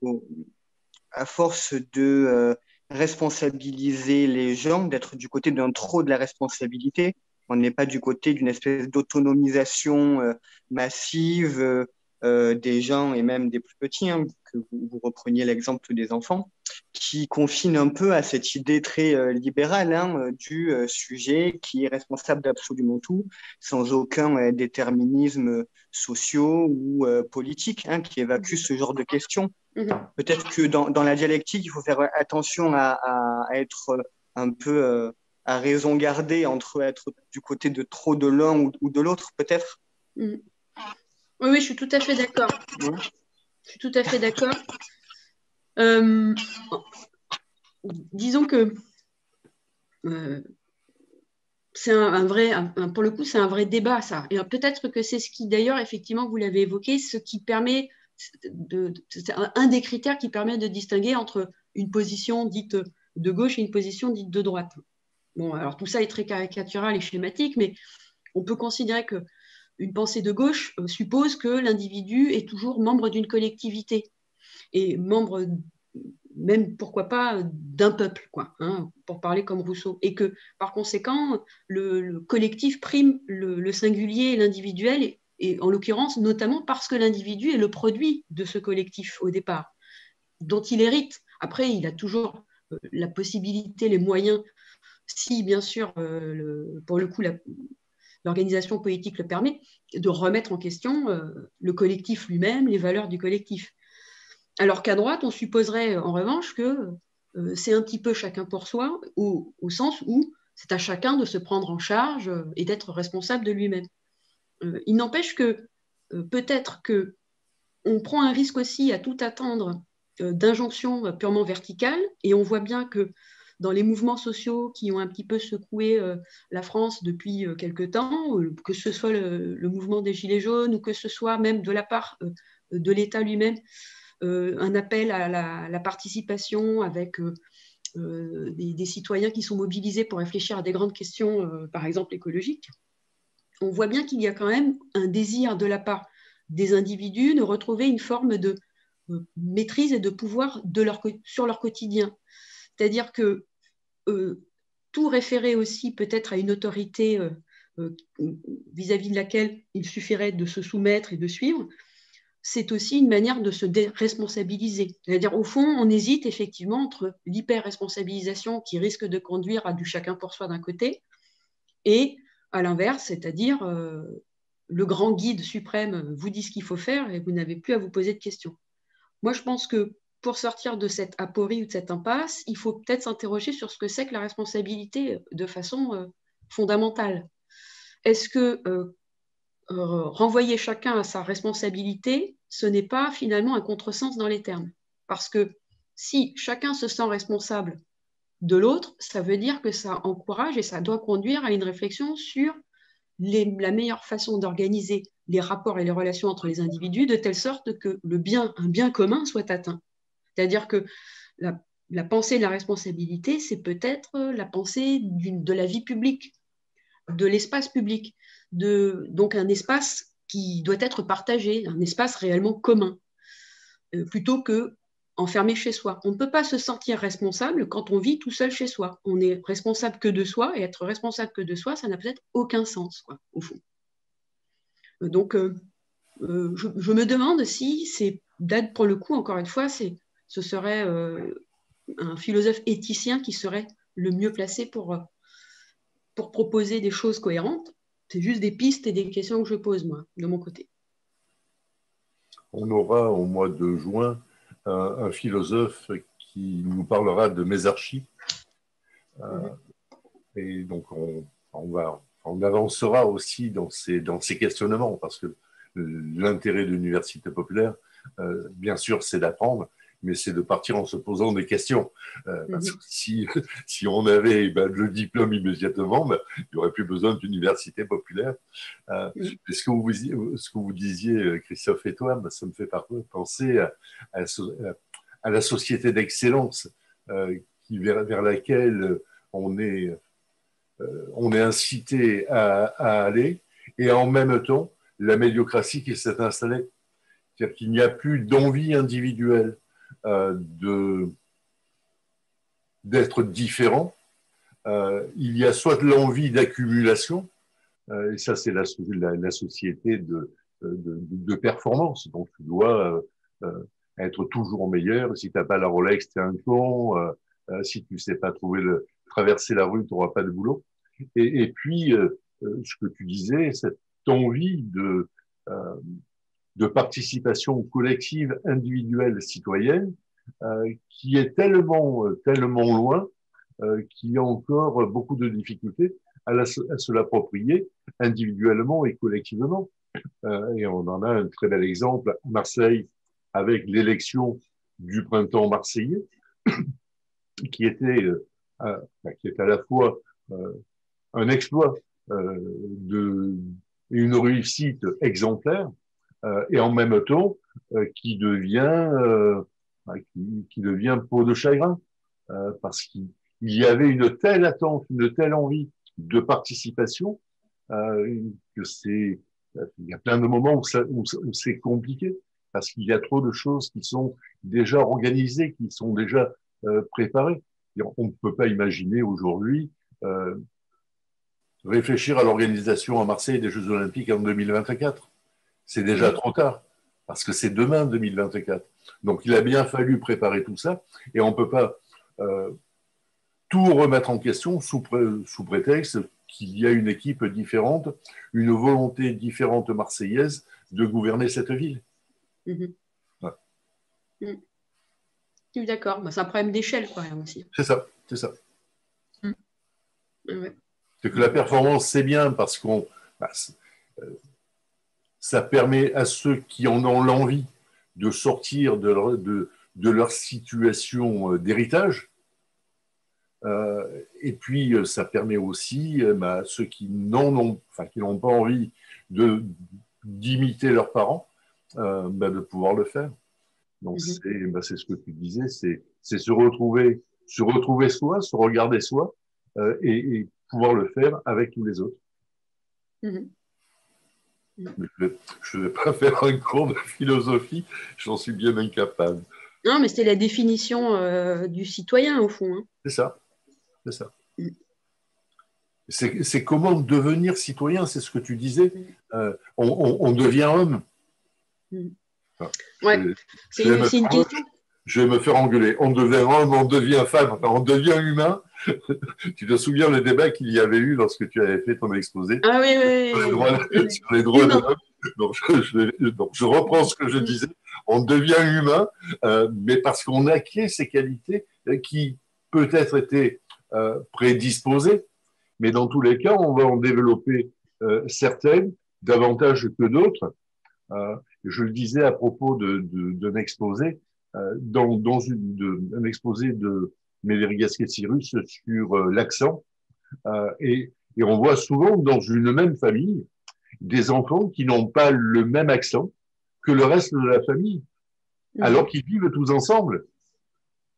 à force de euh, responsabiliser les gens, d'être du côté d'un trop de la responsabilité. On n'est pas du côté d'une espèce d'autonomisation euh, massive euh, euh, des gens et même des plus petits, hein, que vous, repreniez l'exemple des enfants, qui confine un peu à cette idée très libérale hein, du sujet qui est responsable d'absolument tout, sans aucun déterminisme social ou politique, hein, qui évacue ce genre de questions. Mhm. Peut-être que dans, dans, la dialectique, il faut faire attention à, à être un peu euh, à raison garder entre être du côté de trop de l'un ou, de l'autre, peut-être. Mhm. Oui, oui, je suis tout à fait d'accord. Je suis tout à fait d'accord. Euh, disons que euh, c'est un, vrai, pour le coup, c'est un vrai débat, ça. Et peut-être que c'est ce qui, d'ailleurs, effectivement, vous l'avez évoqué, ce qui permet c'est un des critères qui permet de distinguer entre une position dite de gauche et une position dite de droite. Bon, alors tout ça est très caricatural et schématique, mais on peut considérer que une pensée de gauche euh, suppose que l'individu est toujours membre d'une collectivité et membre même pourquoi pas d'un peuple, quoi, hein, pour parler comme Rousseau, et que par conséquent le, collectif prime le, singulier et l'individuel et en l'occurrence notamment parce que l'individu est le produit de ce collectif au départ, dont il hérite. Après, il a toujours euh, la possibilité, les moyens, si bien sûr, euh, pour le coup, l'organisation politique le permet, de remettre en question euh, le collectif lui-même, les valeurs du collectif. Alors qu'à droite, on supposerait en revanche que c'est un petit peu chacun pour soi, au sens où c'est à chacun de se prendre en charge et d'être responsable de lui-même. Euh, il n'empêche que euh, peut-être que on prend un risque aussi à tout attendre euh, d'injonctions purement verticales, et on voit bien que dans les mouvements sociaux qui ont un petit peu secoué la France depuis quelque temps, que ce soit le, mouvement des Gilets jaunes ou que ce soit même de la part de l'État lui-même, un appel à la, participation avec des, citoyens qui sont mobilisés pour réfléchir à des grandes questions, par exemple écologiques on voit bien qu'il y a quand même un désir de la part des individus de retrouver une forme de euh, maîtrise et de pouvoir sur leur quotidien. C'est-à-dire que euh, tout référer aussi peut-être à une autorité euh, vis-à-vis de laquelle il suffirait de se soumettre et de suivre, c'est aussi une manière de se déresponsabiliser. C'est-à-dire, au fond, on hésite effectivement entre l'hyper-responsabilisation qui risque de conduire à du chacun pour soi d'un côté et à l'inverse, c'est-à-dire euh, le grand guide suprême vous dit ce qu'il faut faire et vous n'avez plus à vous poser de questions. Moi, je pense que pour sortir de cette aporie ou de cette impasse, il faut peut-être s'interroger sur ce que c'est que la responsabilité de façon euh, fondamentale. Est-ce que euh, renvoyer chacun à sa responsabilité, ce n'est pas finalement un contresens dans les termes? Parce que si chacun se sent responsable de l'autre, ça veut dire que ça encourage et ça doit conduire à une réflexion sur la meilleure façon d'organiser les rapports et les relations entre les individus de telle sorte que le bien, un bien commun soit atteint. C'est-à-dire que la, pensée de la responsabilité, c'est peut-être la pensée de la vie publique, de l'espace public, de, donc un espace qui doit être partagé, un espace réellement commun, euh, plutôt que enfermé chez soi. On ne peut pas se sentir responsable quand on vit tout seul chez soi. On est responsable que de soi, et être responsable que de soi, ça n'a peut-être aucun sens, au fond. Euh, donc, euh, euh, je, me demande si c'est, pour le coup, encore une fois, c'est, ce serait un philosophe éthicien qui serait le mieux placé pour, pour proposer des choses cohérentes. C'est juste des pistes et des questions que je pose, moi, de mon côté. On aura au mois de juin un, philosophe qui nous parlera de Mézarchi. Euh, et donc, on, on, va, on avancera aussi dans ces, dans ces questionnements, parce que l'intérêt de l'université populaire, euh, bien sûr, c'est d'apprendre, mais c'est de partir en se posant des questions. Euh, parce que si, (laughs) si on avait ben, le diplôme immédiatement, ben, il n'y aurait plus besoin d'université populaire. Euh, ce, que vous, ce que vous disiez, Christophe et toi, ben, ça me fait penser à, à, la société d'excellence euh, vers, vers, laquelle on est, euh, on est incité à, à aller, et en même temps, la médiocratie qui s'est installée. C'est-à-dire qu'il n'y a plus d'envie individuelle. Euh, de, d'être différent. Euh, il y a soit l'envie d'accumulation, euh, et ça c'est la, la, société de, de, de, performance, donc tu dois être toujours meilleur. Si tu n'as pas la Rolex, tu es un con. si tu sais pas trouver le, traverser la rue, tu n'auras pas de boulot. Et, et puis, ce que tu disais, cette envie de, de participation collective, individuelle, citoyenne, euh, qui est tellement, euh, tellement loin euh, qu'il y a encore beaucoup de difficultés à, à se l'approprier individuellement et collectivement. Euh, et on en a un très bel exemple à Marseille avec l'élection du printemps marseillais, (coughs) qui était, euh, qui est à la fois euh, un exploit de, une réussite exemplaire, et en même temps euh, qui devient euh, bah, qui, qui, devient peau de chagrin parce qu'il y avait une telle attente, une telle envie de participation que c'est il y a plein de moments où, ça, où, c'est compliqué parce qu'il y a trop de choses qui sont déjà organisées, qui sont déjà euh, préparées. on ne peut pas imaginer aujourd'hui euh, réfléchir à l'organisation à Marseille des Jeux Olympiques en 2024 c'est déjà trop tard, parce que c'est demain 2024. Donc il a bien fallu préparer tout ça, et on ne peut pas euh, tout remettre en question sous, sous prétexte qu'il y a une équipe différente, une volonté différente marseillaise de gouverner cette ville. Mm-hmm. Mm. Je suis d'accord, bah, c'est un problème d'échelle quand même aussi. C'est ça, c'est ça. Mm. C'est que la performance, c'est bien parce qu'on... Bah, euh, ça permet à ceux qui en ont l'envie de sortir de leur, de, de leur situation euh, d'héritage. Euh, et puis, euh, ça permet aussi bah, à ceux qui n'en ont, enfin, qui n'ont pas envie de d'imiter leurs parents, euh, bah, de pouvoir le faire. Donc, mm-hmm. c'est bah, c'est ce que tu disais, c'est se retrouver, se retrouver soi, se regarder soi, euh, et, et, pouvoir le faire avec tous les autres. Mm-hmm. Je ne vais pas (laughs) faire un cours de philosophie, j'en suis bien incapable. Non, mais c'est la définition euh, du citoyen, au fond. Hein. C'est ça. C'est ça. Mm. C'est comment devenir citoyen, c'est ce que tu disais. Mm. Euh, on, on, devient homme. Mm. ouais, c'est une, une question je vais me faire engueuler. On devient homme, on devient femme, on devient humain. (laughs) tu te souviens le débat qu'il y avait eu lorsque tu avais fait ton exposé ah, oui, oui, sur les droits, sur les droits de l'homme. Donc je, donc je, reprends ce que je disais. On devient humain, euh, mais parce qu'on acquiert ces qualités euh, qui peut-être étaient euh, prédisposées, mais dans tous les cas, on va en développer euh, certaines davantage que d'autres. Euh, je le disais à propos d'un de, de, exposé, dans, dans une, de, un exposé de Méléry Gasquet-Cyrus sur euh, l'accent. Euh, et, et on voit souvent dans une même famille des enfants qui n'ont pas le même accent que le reste de la famille, mmh. alors qu'ils vivent tous ensemble.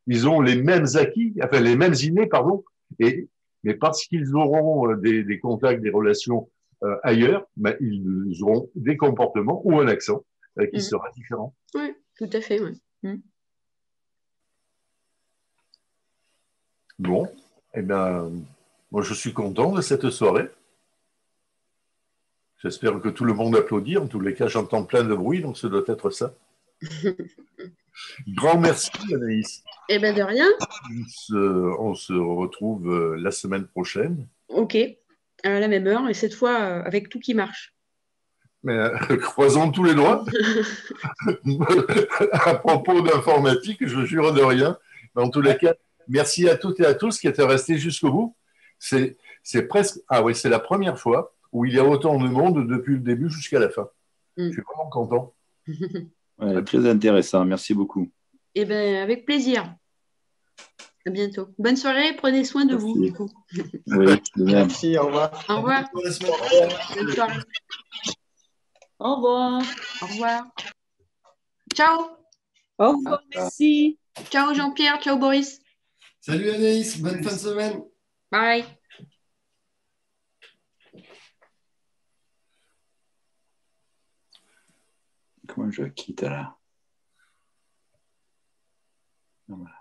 Ils ont les mêmes acquis, enfin les mêmes innés, pardon, et, mais parce qu'ils auront euh, des, des, contacts, des relations euh, ailleurs, ben, ils auront des comportements ou un accent euh, qui mmh. sera différent. Oui, tout à fait. Oui. Mmh. Bon, eh bien, moi je suis content de cette soirée. J'espère que tout le monde applaudit. En tous les cas, j'entends plein de bruit, donc ce doit être ça. (laughs) Grand merci, Anaïs. Eh bien, de rien. On se, retrouve euh, la semaine prochaine. Ok, à la même heure, et cette fois euh, avec tout qui marche. Mais euh, (laughs) croisons tous les doigts. (laughs) à propos d'informatique, je jure de rien. Mais en tous les cas, merci à toutes et à tous qui étaient restés jusqu'au bout. C'est presque. Ah oui, c'est la première fois où il y a autant de monde depuis le début jusqu'à la fin. Mm. Je suis vraiment content. (laughs) ouais, très intéressant, merci beaucoup. Eh bien, avec plaisir. À bientôt. Bonne soirée, prenez soin de merci. vous. Du coup. Oui, merci, au revoir. Au revoir. Bonne soirée. Au revoir. Au revoir. Ciao. Au revoir, merci. Ciao Jean-Pierre, ciao Boris. Salut Anaïs, bonne fin de semaine. Bye. Comment je quitte là? Voilà.